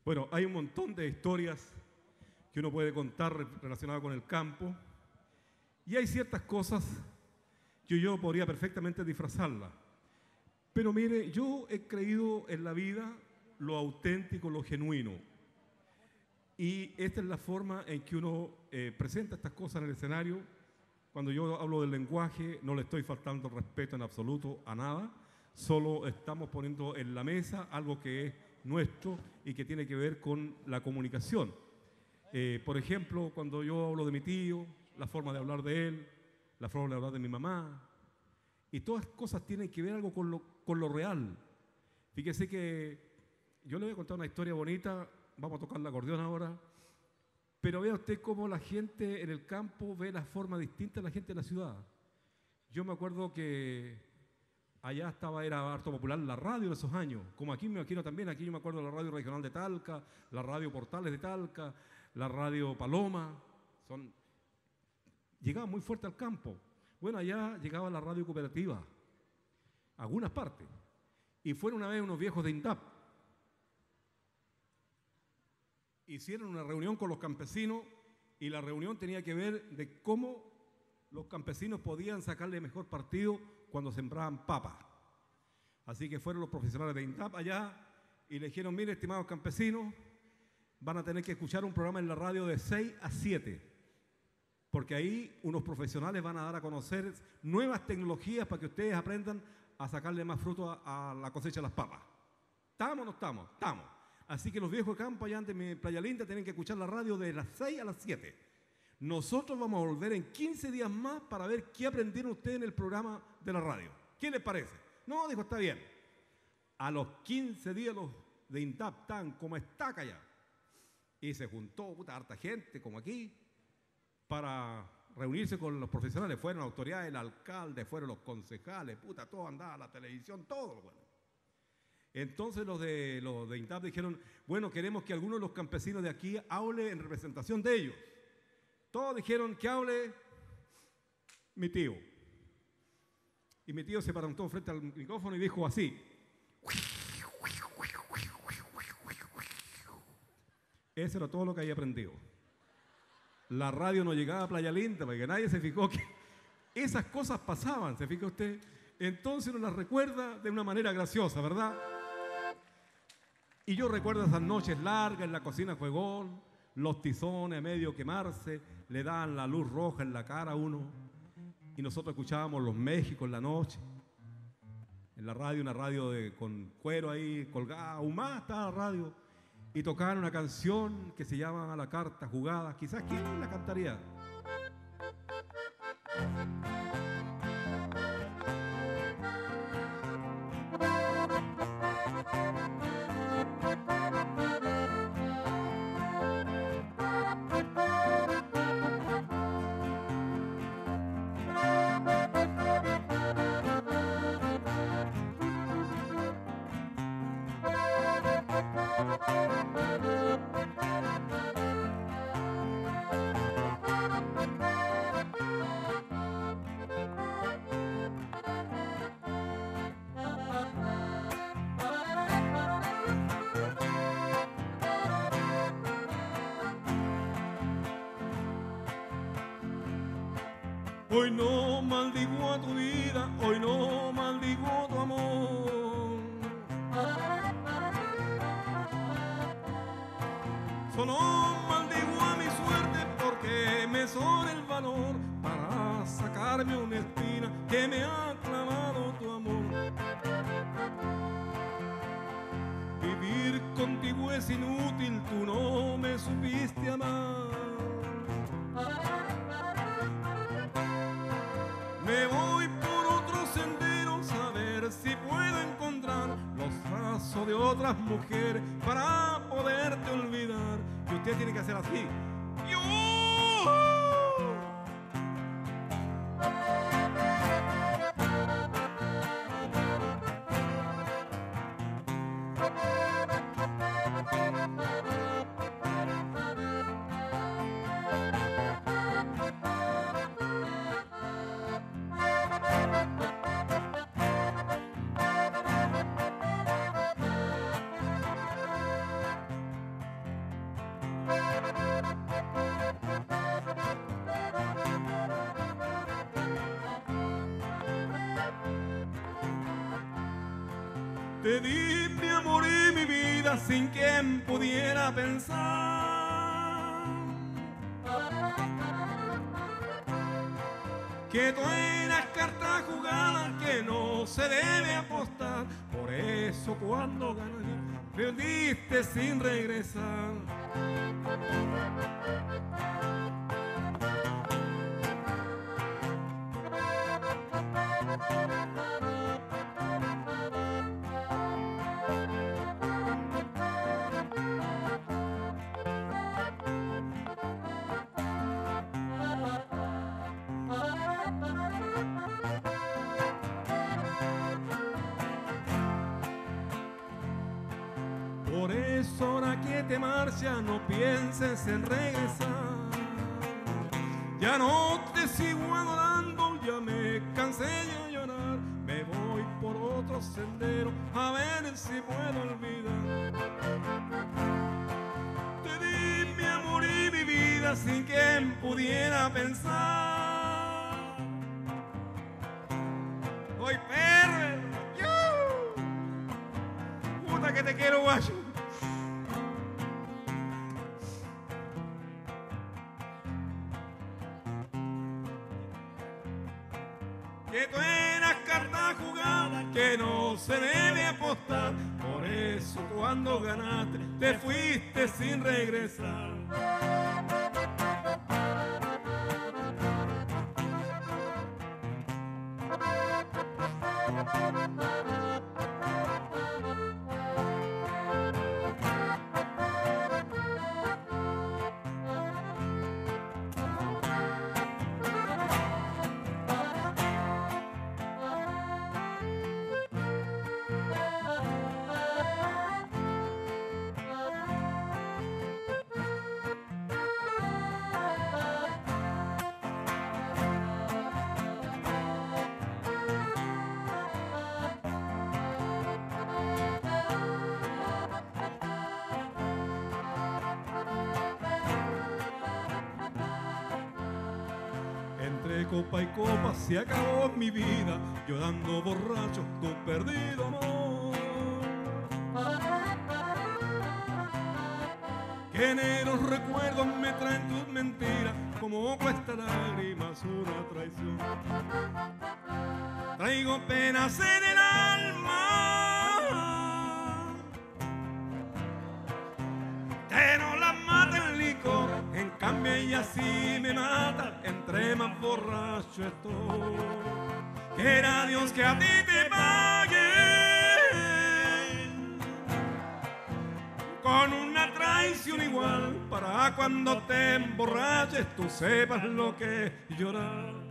Bueno, hay un montón de historias que uno puede contar re- relacionadas con el campo y hay ciertas cosas que yo podría perfectamente disfrazarlas. Pero mire, yo he creído en la vida lo auténtico, lo genuino. Y esta es la forma en que uno eh, presenta estas cosas en el escenario. Cuando yo hablo del lenguaje, no le estoy faltando respeto en absoluto a nada, solo estamos poniendo en la mesa algo que es nuestro y que tiene que ver con la comunicación. Eh, por ejemplo, cuando yo hablo de mi tío, la forma de hablar de él, la forma de hablar de mi mamá, y todas cosas tienen que ver algo con lo, con lo real. Fíjese que yo le voy a contar una historia bonita, vamos a tocar el acordeón ahora, pero vea usted cómo la gente en el campo ve la forma distinta de la gente en la ciudad. Yo me acuerdo que allá estaba, era harto popular la radio en esos años, como aquí me imagino también, aquí yo me acuerdo de la radio regional de Talca, la radio Portales de Talca, la radio Paloma, son, llegaba muy fuerte al campo. Bueno, allá llegaba la radio cooperativa, algunas partes, y fueron una vez unos viejos de INDAP, hicieron una reunión con los campesinos y la reunión tenía que ver de cómo los campesinos podían sacarle mejor partido cuando sembraban papa. Así que fueron los profesionales de INTAP allá y le dijeron, mire, estimados campesinos, van a tener que escuchar un programa en la radio de 6 a 7, porque ahí unos profesionales van a dar a conocer nuevas tecnologías para que ustedes aprendan a sacarle más fruto a, a la cosecha de las papas. ¿Estamos o no estamos? Estamos. Así que los viejos de campo allá ante mi Playa Linda tienen que escuchar la radio de las 6 a las 7. Nosotros vamos a volver en 15 días más para ver qué aprendieron ustedes en el programa de la radio. ¿Qué les parece? No, dijo, está bien. A los 15 días los de INTAP están como estaca ya. Y se juntó puta harta gente, como aquí, para reunirse con los profesionales. Fueron autoridades, el alcalde, fueron los concejales, puta, todo andaba, la televisión, todo. Bueno. Entonces los de, los de INTAP dijeron, bueno, queremos que alguno de los campesinos de aquí hable en representación de ellos. Todos dijeron que hable mi tío. Y mi tío se paró frente al micrófono y dijo así. Eso era todo lo que había aprendido. La radio no llegaba a Playa Linda porque nadie se fijó que esas cosas pasaban, ¿se fija usted? Entonces uno las recuerda de una manera graciosa, ¿verdad? Y yo recuerdo esas noches largas en la cocina juegón, los tizones a medio quemarse, le dan la luz roja en la cara a uno. Y nosotros escuchábamos los México en la noche. En la radio, una radio de, con cuero ahí colgada, más estaba la radio. Y tocaban una canción que se llama la carta jugada. Quizás quién la cantaría. Me voy por otro sendero, saber si puedo encontrar los brazos de otras mujeres para poderte olvidar. Y usted tiene que hacer así. Te di mi amor y mi vida sin quien pudiera pensar que tú eras carta jugada que no se debe apostar. Por eso cuando gané, perdiste sin regresar. Es hora que te marcha, no pienses en regresar. Ya no te sigo adorando, ya me cansé de llorar. Me voy por otro sendero a ver si puedo olvidar. Te di mi amor y mi vida sin quien pudiera pensar. Que tú eras carta jugada que no se debe apostar. Por eso cuando ganaste te fuiste sin regresar. Copa se acabó mi vida, yo dando borracho tu perdido amor. Que negros recuerdos me traen tus mentiras, como cuesta lágrimas una traición. Traigo penas en el alma. Borracho estoy. Quiera Dios que a ti te pague con una traición igual, para cuando te emborraches tú sepas lo que llorar.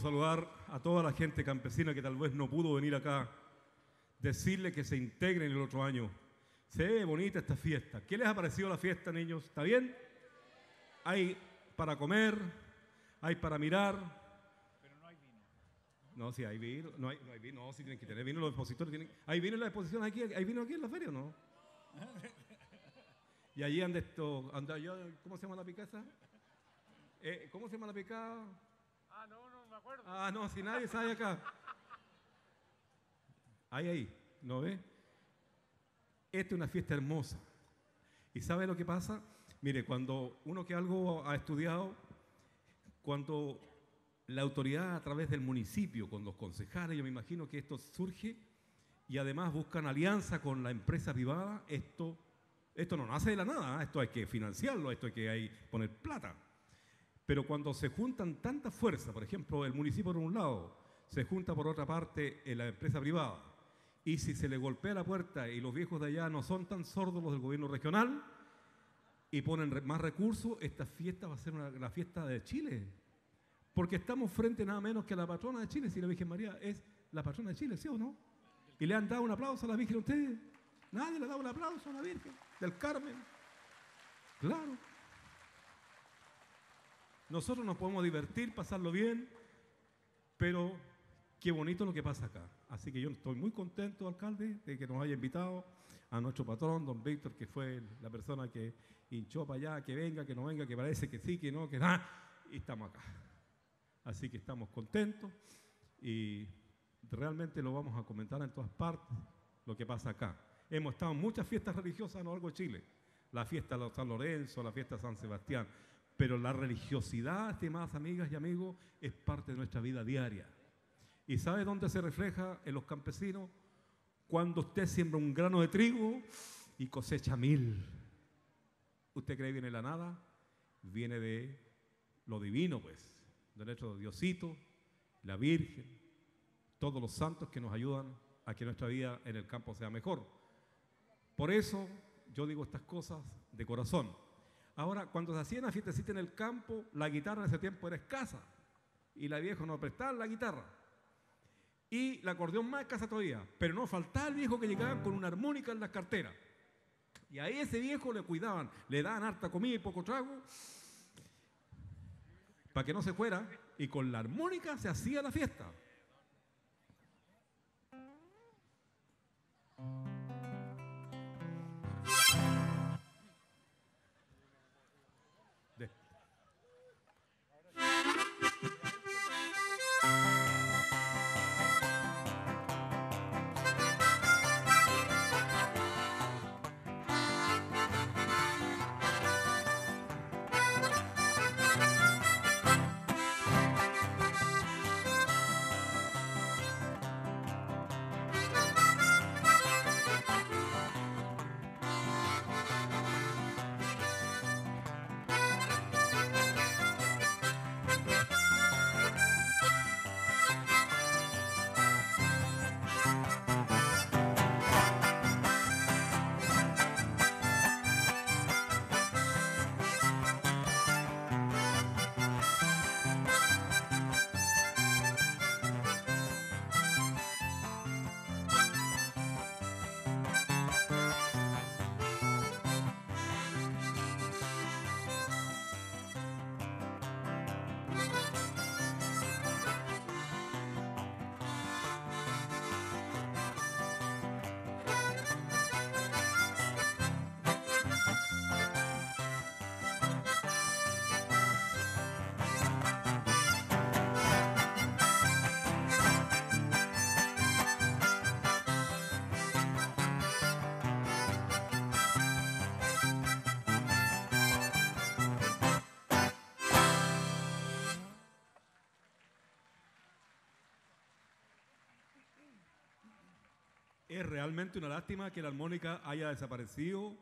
Saludar a toda la gente campesina que tal vez no pudo venir acá. Decirle que se integren el otro año. Se ve bonita esta fiesta. ¿Qué les ha parecido la fiesta, niños? ¿Está bien? Hay para comer, hay para mirar. Pero no hay vino. No, sí, hay vino. No hay, no hay vino, no, sí tienen que tener vino los expositores. Tienen, ¿Hay vino en la exposición aquí? ¿Hay vino aquí en la feria o no? Y allí anda esto, anda allá, ¿cómo se llama la picasa? Eh, ¿Cómo se llama la picada? Ah, no, si nadie sabe acá. Ahí, ahí, ¿no ve? Esta es una fiesta hermosa. ¿Y sabe lo que pasa? Mire, cuando uno que algo ha estudiado, cuando la autoridad a través del municipio, con los concejales, yo me imagino que esto surge y además buscan alianza con la empresa privada, esto, esto no nace de la nada, ¿eh? esto hay que financiarlo, esto hay que hay poner plata. Pero cuando se juntan tantas fuerzas, por ejemplo, el municipio por un lado, se junta por otra parte en la empresa privada, y si se le golpea la puerta y los viejos de allá no son tan sordos los del gobierno regional y ponen más recursos, esta fiesta va a ser la fiesta de Chile. Porque estamos frente nada menos que a la patrona de Chile, si la Virgen María es la patrona de Chile, ¿sí o no? Y le han dado un aplauso a la Virgen a ustedes. Nadie le ha dado un aplauso a la Virgen del Carmen. Claro. Nosotros nos podemos divertir, pasarlo bien, pero qué bonito lo que pasa acá. Así que yo estoy muy contento, alcalde, de que nos haya invitado a nuestro patrón, don Víctor, que fue la persona que hinchó para allá, que venga, que no venga, que parece que sí, que no, que nada, y estamos acá. Así que estamos contentos y realmente lo vamos a comentar en todas partes, lo que pasa acá. Hemos estado en muchas fiestas religiosas a lo Chile, la fiesta de San Lorenzo, la fiesta de San Sebastián, pero la religiosidad, estimadas amigas y amigos, es parte de nuestra vida diaria. ¿Y sabe dónde se refleja en los campesinos? Cuando usted siembra un grano de trigo y cosecha mil. usted cree viene de la nada, viene de lo divino, pues, de nuestro Diosito, la Virgen, todos los santos que nos ayudan a que nuestra vida en el campo sea mejor. Por eso yo digo estas cosas de corazón. Ahora, cuando se hacía una fiestecita en el campo, la guitarra en ese tiempo era escasa y la vieja no prestaba la guitarra. Y la acordeón más escasa todavía, pero no faltaba el viejo que llegaba con una armónica en las carteras. Y a ese viejo le cuidaban, le daban harta comida y poco trago para que no se fuera y con la armónica se hacía la fiesta. Realmente una lástima que la armónica haya desaparecido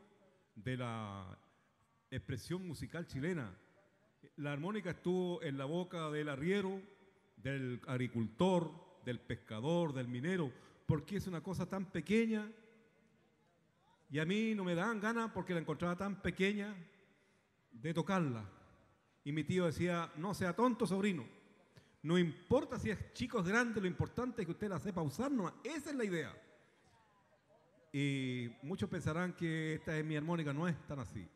de la expresión musical chilena. La armónica estuvo en la boca del arriero, del agricultor, del pescador, del minero, porque es una cosa tan pequeña y a mí no me dan ganas porque la encontraba tan pequeña de tocarla. Y mi tío decía, no sea tonto, sobrino. No importa si es chico o grande, lo importante es que usted la sepa usar. No, esa es la idea. Y muchos pensarán que esta es mi armónica, no es tan así.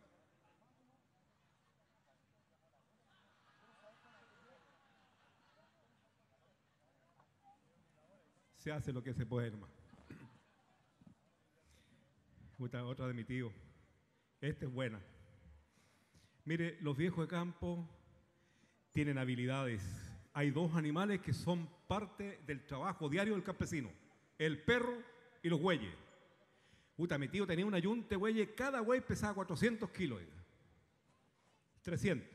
Se hace lo que se puede, hermano. Otra, otra de mi tío. Esta es buena. Mire, los viejos de campo tienen habilidades. Hay dos animales que son parte del trabajo diario del campesino. El perro y los bueyes. Puta, mi tío tenía una yunte, güey, cada güey pesaba 400 kilos. 300.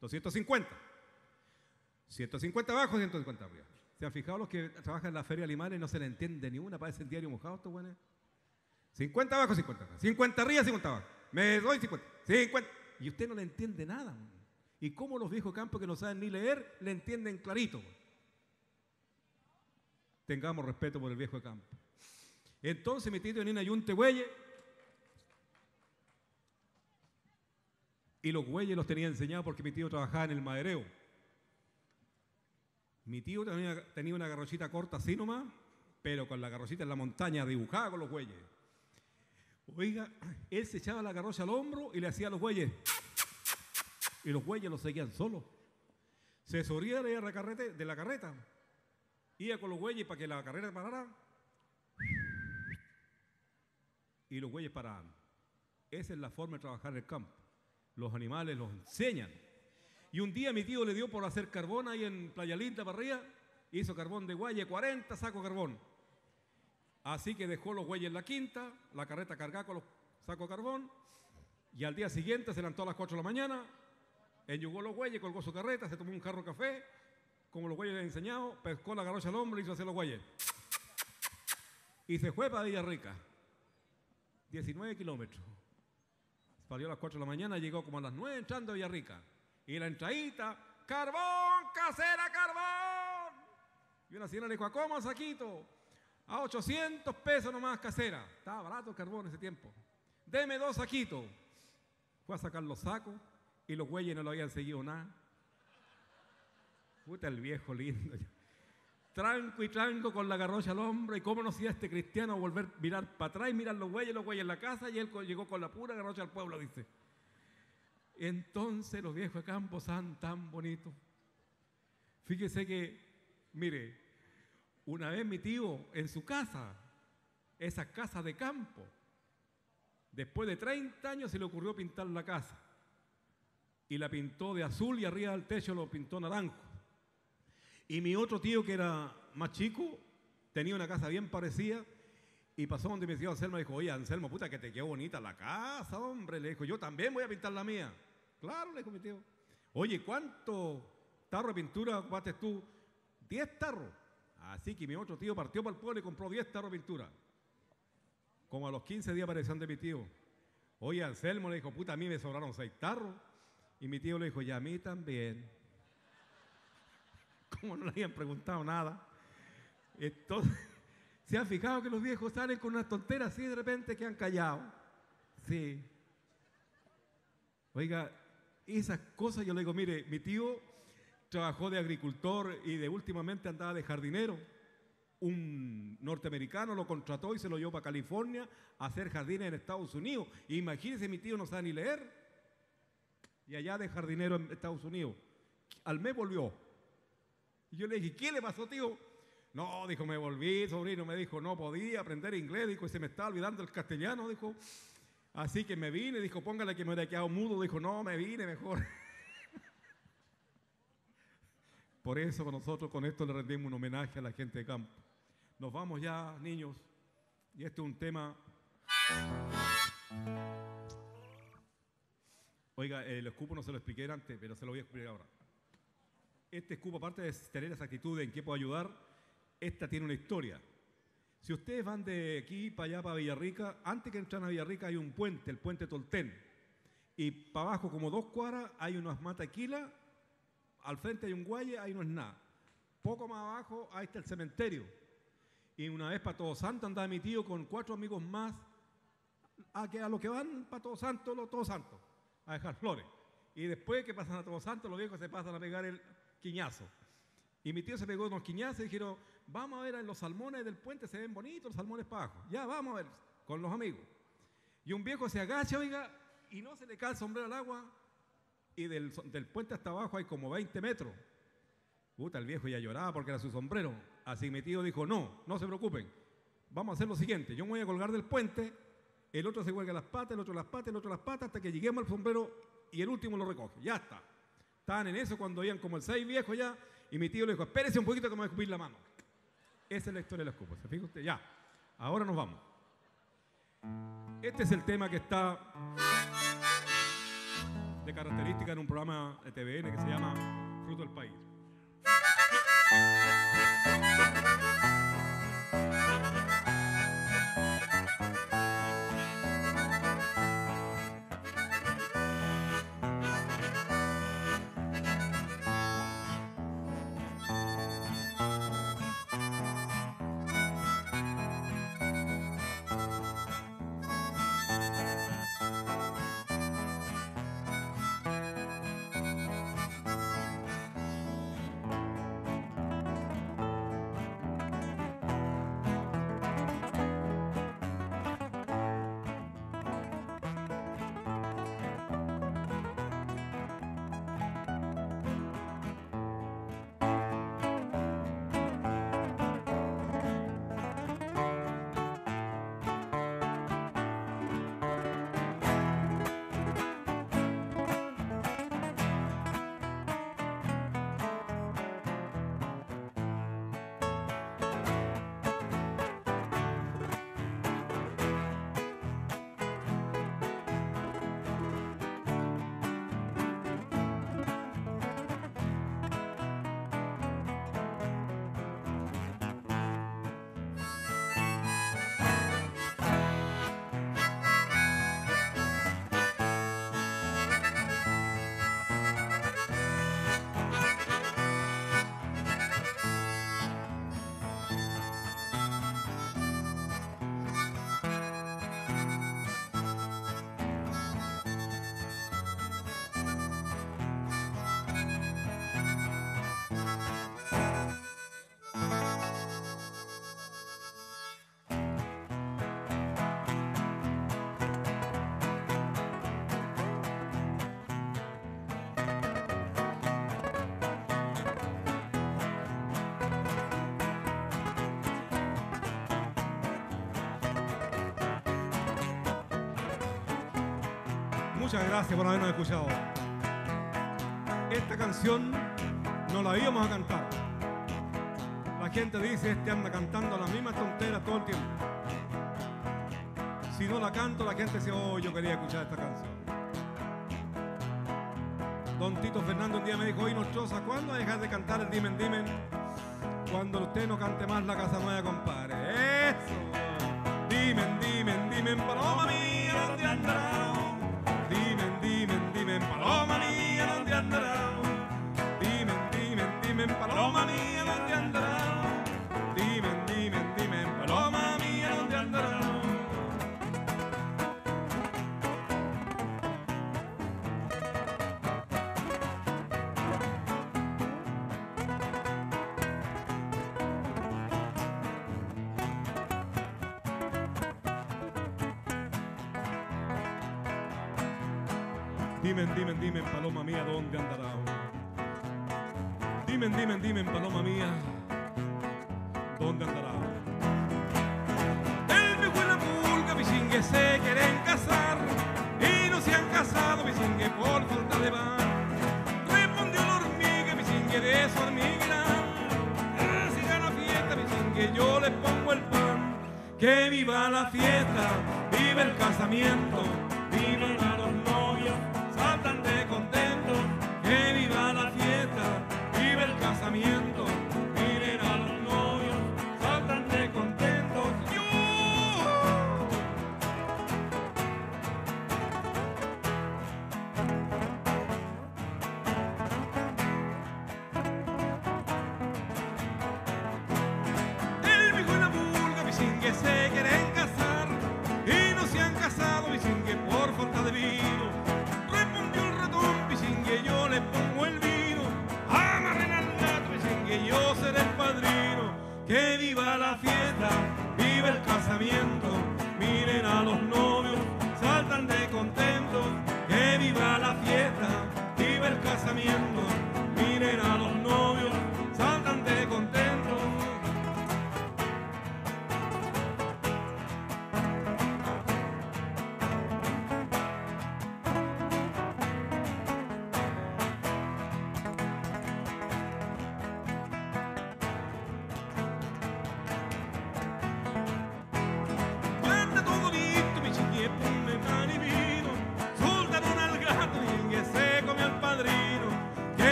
250. 150 abajo, 150 arriba. ¿Se han fijado los que trabajan en la feria animales y no se le entiende ni una? Parece el diario mojado estos güeyes. 50 abajo, 50 arriba. 50 arriba, 50 abajo. Me doy 50. 50. Y usted no le entiende nada. ¿Y cómo los viejos campos que no saben ni leer le entienden clarito? Tengamos respeto por el viejo campo. Entonces mi tenía una yunte güeyes y los güeyes los tenía enseñados porque mi tío trabajaba en el madereo. Mi tío tenía, tenía una garrochita corta así nomás, pero con la garrochita en la montaña dibujada con los güeyes. Oiga, él se echaba la garrocha al hombro y le hacía a los güeyes. Y los güeyes los seguían solos. Se subía de la, carrete, de la carreta. Iba con los güeyes para que la carreta parara y los güeyes paraban. Esa es la forma de trabajar en el campo. Los animales los enseñan. Y un día mi tío le dio por hacer carbón ahí en Playa Linda, para arriba, hizo carbón de guaye, 40 sacos de carbón. Así que dejó los güeyes en la quinta, la carreta cargada con los sacos de carbón, y al día siguiente se levantó a las 4 de la mañana, enyugó los güeyes, colgó su carreta, se tomó un jarro de café, como los güeyes le han enseñado, pescó la garrocha al hombro y hizo hacer los güeyes. Y se fue para Villa Rica. 19 kilómetros. Salió a las 4 de la mañana, llegó como a las 9 entrando a Villarrica. Y la entradita, carbón, casera, carbón. Y una señora le dijo, ¿a cómo saquito? A 800 pesos nomás casera. Estaba barato el carbón en ese tiempo. Deme dos saquitos. Fue a sacar los sacos y los güeyes no lo habían seguido nada. Puta el viejo lindo. Tranco y tranco con la garrocha al hombro. ¿Y cómo no hacía este cristiano volver a mirar para atrás y mirar los güeyes, los güeyes en la casa? Y él llegó con la pura garrocha al pueblo, dice. Entonces los viejos de campo tan bonitos. Fíjese que, mire, una vez mi tío en su casa, esa casa de campo, después de 30 años se le ocurrió pintar la casa. Y la pintó de azul y arriba del techo lo pintó naranjo. Y mi otro tío, que era más chico, tenía una casa bien parecida. Y pasó donde mi tío Anselmo y dijo, oye, Anselmo, puta, que te quedó bonita la casa, hombre. Le dijo, yo también voy a pintar la mía. Claro, le dijo mi tío. Oye, ¿cuánto tarro de pintura ocupaste tú? Diez tarros. Así que mi otro tío partió para el pueblo y compró diez tarros de pintura. Como a los 15 días aparecieron de mi tío. Oye, Anselmo le dijo, puta, a mí me sobraron seis tarros. Y mi tío le dijo, y a mí también. Como no le habían preguntado nada. Entonces, ¿se han fijado que los viejos salen con unas tonteras así de repente que han callado? Sí. Oiga, esas cosas yo le digo, mire, mi tío trabajó de agricultor y de últimamente andaba de jardinero. Un norteamericano lo contrató y se lo llevó para California a hacer jardines en Estados Unidos. Imagínense, mi tío no sabe ni leer. Y allá de jardinero en Estados Unidos. Al mes volvió. Y yo le dije, ¿qué le pasó, tío? No, dijo, me volví, sobrino, me dijo, no podía aprender inglés, dijo, y se me está olvidando el castellano, dijo. Así que me vine, dijo, póngale que me hubiera quedado mudo, dijo, no, me vine mejor. Por eso nosotros con esto le rendimos un homenaje a la gente de campo. Nos vamos ya, niños, y este es un tema... Oiga, el escupo no se lo expliqué antes, pero se lo voy a explicar ahora. Este escupo, aparte de tener esa actitud en qué puedo ayudar, esta tiene una historia. Si ustedes van de aquí para allá, para Villarrica, antes que entrar a Villarrica hay un puente, el puente Tolten. Y para abajo, como dos cuadras, hay unas mataquilas, al frente hay un guaye, ahí no es nada. Poco más abajo, ahí está el cementerio. Y una vez para Todos Santos andaba mi tío con cuatro amigos más, a, que, a los que van para Todos Santos, los Todos Santos, a dejar flores. Y después que pasan a Todos Santos, los viejos se pasan a pegar el quiñazo. Y mi tío se pegó unos quiñazos y dijeron, vamos a ver en los salmones del puente, se ven bonitos los salmones abajo. Ya, vamos a ver, con los amigos. Y un viejo se agacha, oiga, y no se le cae el sombrero al agua. Y del, del puente hasta abajo hay como 20 metros. Puta, el viejo ya lloraba porque era su sombrero. Así mi tío dijo, no, no se preocupen. Vamos a hacer lo siguiente, yo me voy a colgar del puente, el otro se cuelga las patas, el otro las patas, el otro las patas, hasta que lleguemos al sombrero y el último lo recoge. Ya está. Estaban en eso cuando iban como el seis viejo ya, y mi tío le dijo, espérese un poquito que me voy a escupir la mano. Esa es la historia de los cupos. ¿Se fija usted? Ya. Ahora nos vamos. Este es el tema que está de característica en un programa de TVN que se llama Fruto del País. Muchas gracias por habernos escuchado. Esta canción no la íbamos a cantar. La gente dice, este anda cantando la misma tontera todo el tiempo. Si no la canto, la gente dice, oh, yo quería escuchar esta canción. Don Tito Fernando un día me dijo, oye, Nostrosa, ¿cuándo a dejar de cantar el Dimen Dimen? Cuando usted no cante más la casa nueva, compadre. Eso. Dimen, dimen, dimen, paloma mía, ¿dónde andará? Dimen, dimen, dimen, paloma mía, ¿dónde andará? Dimen, dimen, dimen, paloma mía, ¿dónde andará? El viejo y la pulga, bichingue, se quieren casar y no se han casado, bichingue, por falta de van. Respondió la hormiga, bichingue, de su hormiga. Siga la fiesta, bichingue, yo le pongo el pan. Que viva la fiesta, viva el casamiento, vivan a el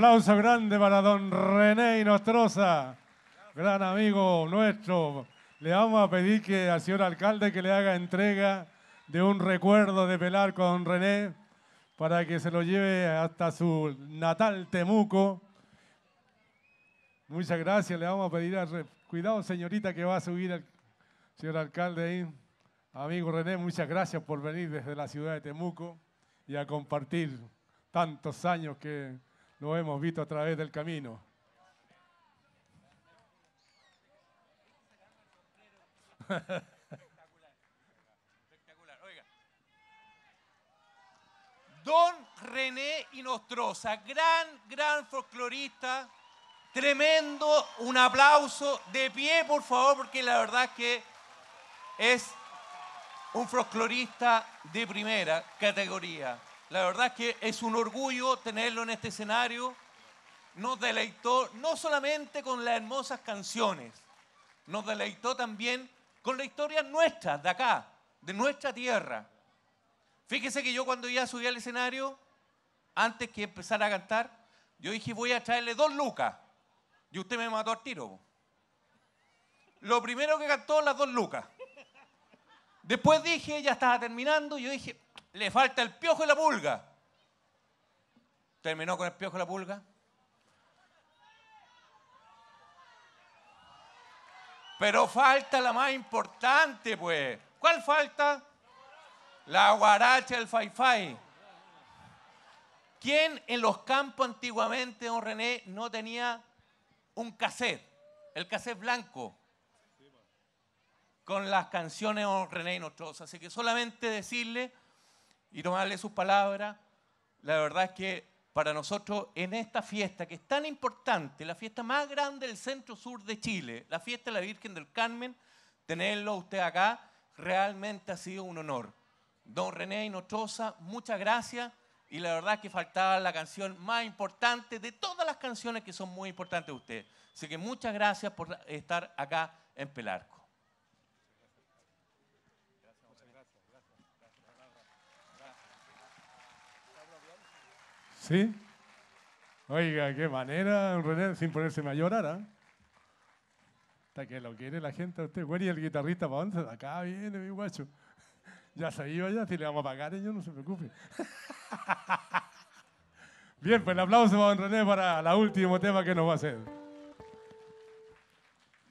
aplauso grande para don René Inostroza, gran amigo nuestro. Le vamos a pedir que al señor alcalde que le haga entrega de un recuerdo de pelar con René para que se lo lleve hasta su natal Temuco. Muchas gracias, le vamos a pedir re- cuidado señorita que va a subir el señor alcalde ahí. Amigo René, muchas gracias por venir desde la ciudad de Temuco y a compartir tantos años que lo hemos visto a través del camino. Don René Inostroza, gran, gran folclorista, tremendo, un aplauso. De pie, por favor, porque la verdad es que es un folclorista de primera categoría. La verdad es que es un orgullo tenerlo en este escenario. Nos deleitó no solamente con las hermosas canciones, nos deleitó también con la historia nuestra, de acá, de nuestra tierra. Fíjese que yo cuando ya subí al escenario, antes que empezara a cantar, yo dije voy a traerle dos lucas. Y usted me mató al tiro. Lo primero que cantó, las dos lucas. Después dije, ya estaba terminando, y yo dije, le falta el piojo y la pulga. Terminó con el piojo y la pulga. Pero falta la más importante, pues. ¿Cuál falta? La guaracha, el fai ¿Quién en los campos antiguamente, don René, no tenía un cassette? el cassette blanco con las canciones de René Nostroza. Así que solamente decirle y tomarle sus palabras, la verdad es que para nosotros en esta fiesta que es tan importante, la fiesta más grande del centro sur de Chile, la fiesta de la Virgen del Carmen, tenerlo usted acá realmente ha sido un honor. Don René Nostroza, muchas gracias y la verdad es que faltaba la canción más importante de todas las canciones que son muy importantes de usted. Así que muchas gracias por estar acá en Pelarco. ¿Sí? Oiga, qué manera, René, sin ponerse a llorar, ¿ah? Hasta que lo quiere la gente a usted. Bueno, y el guitarrista, ¿para dónde? Acá viene, mi guacho. Ya se iba ya, si le vamos a pagar, yo no se preocupe. Bien, pues el aplauso para don René para el último tema que nos va a hacer.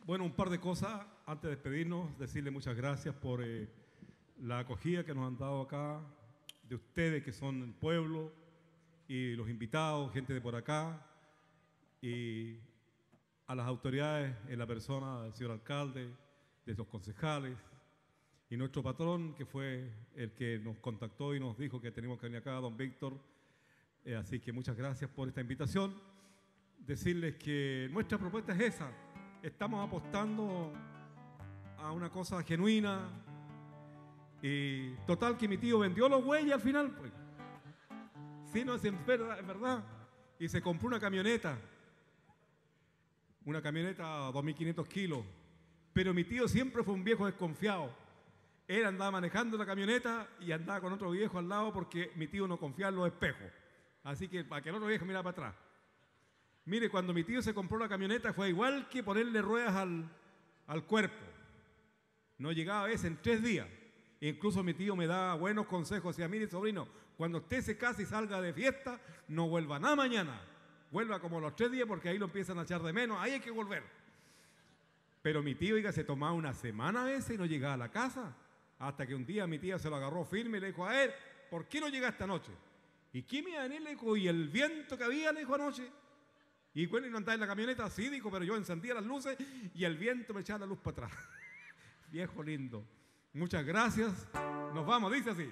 Bueno, un par de cosas antes de despedirnos, decirle muchas gracias por eh, la acogida que nos han dado acá, de ustedes que son el pueblo y los invitados, gente de por acá, y a las autoridades en la persona del señor alcalde, de los concejales, y nuestro patrón, que fue el que nos contactó y nos dijo que teníamos que venir acá, don Víctor. Eh, así que muchas gracias por esta invitación. Decirles que nuestra propuesta es esa. Estamos apostando a una cosa genuina. Y total que mi tío vendió los huellas al final. Pues. Sí, no es verdad, en verdad. Y se compró una camioneta. Una camioneta 2.500 kilos. Pero mi tío siempre fue un viejo desconfiado él andaba manejando la camioneta y andaba con otro viejo al lado porque mi tío no confiaba en los espejos. Así que para que el otro viejo mirara para atrás. Mire, cuando mi tío se compró la camioneta fue igual que ponerle ruedas al, cuerpo. No llegaba a veces en tres días. Incluso mi tío me daba buenos consejos. Decía, mire sobrino, cuando usted se case y salga de fiesta, no vuelva nada mañana. Vuelva como los tres días porque ahí lo empiezan a echar de menos. Ahí hay que volver. Pero mi tío, oiga, se tomaba una semana a veces y no llegaba a la casa. Hasta que un día mi tía se lo agarró firme y le dijo a él, ¿por qué no llegaste anoche? ¿Y quién me? Le dijo, ¿y el viento que había? Le dijo anoche. Y bueno, y no andaba en la camioneta, sí, dijo, pero yo encendía las luces y el viento me echaba la luz para atrás. Viejo lindo. Muchas gracias. Nos vamos, dice así.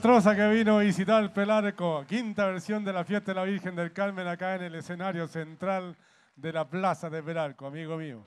Nostroza que vino a visitar el Pelarco, quinta versión de la fiesta de la Virgen del Carmen acá en el escenario central de la Plaza de Pelarco, amigo mío.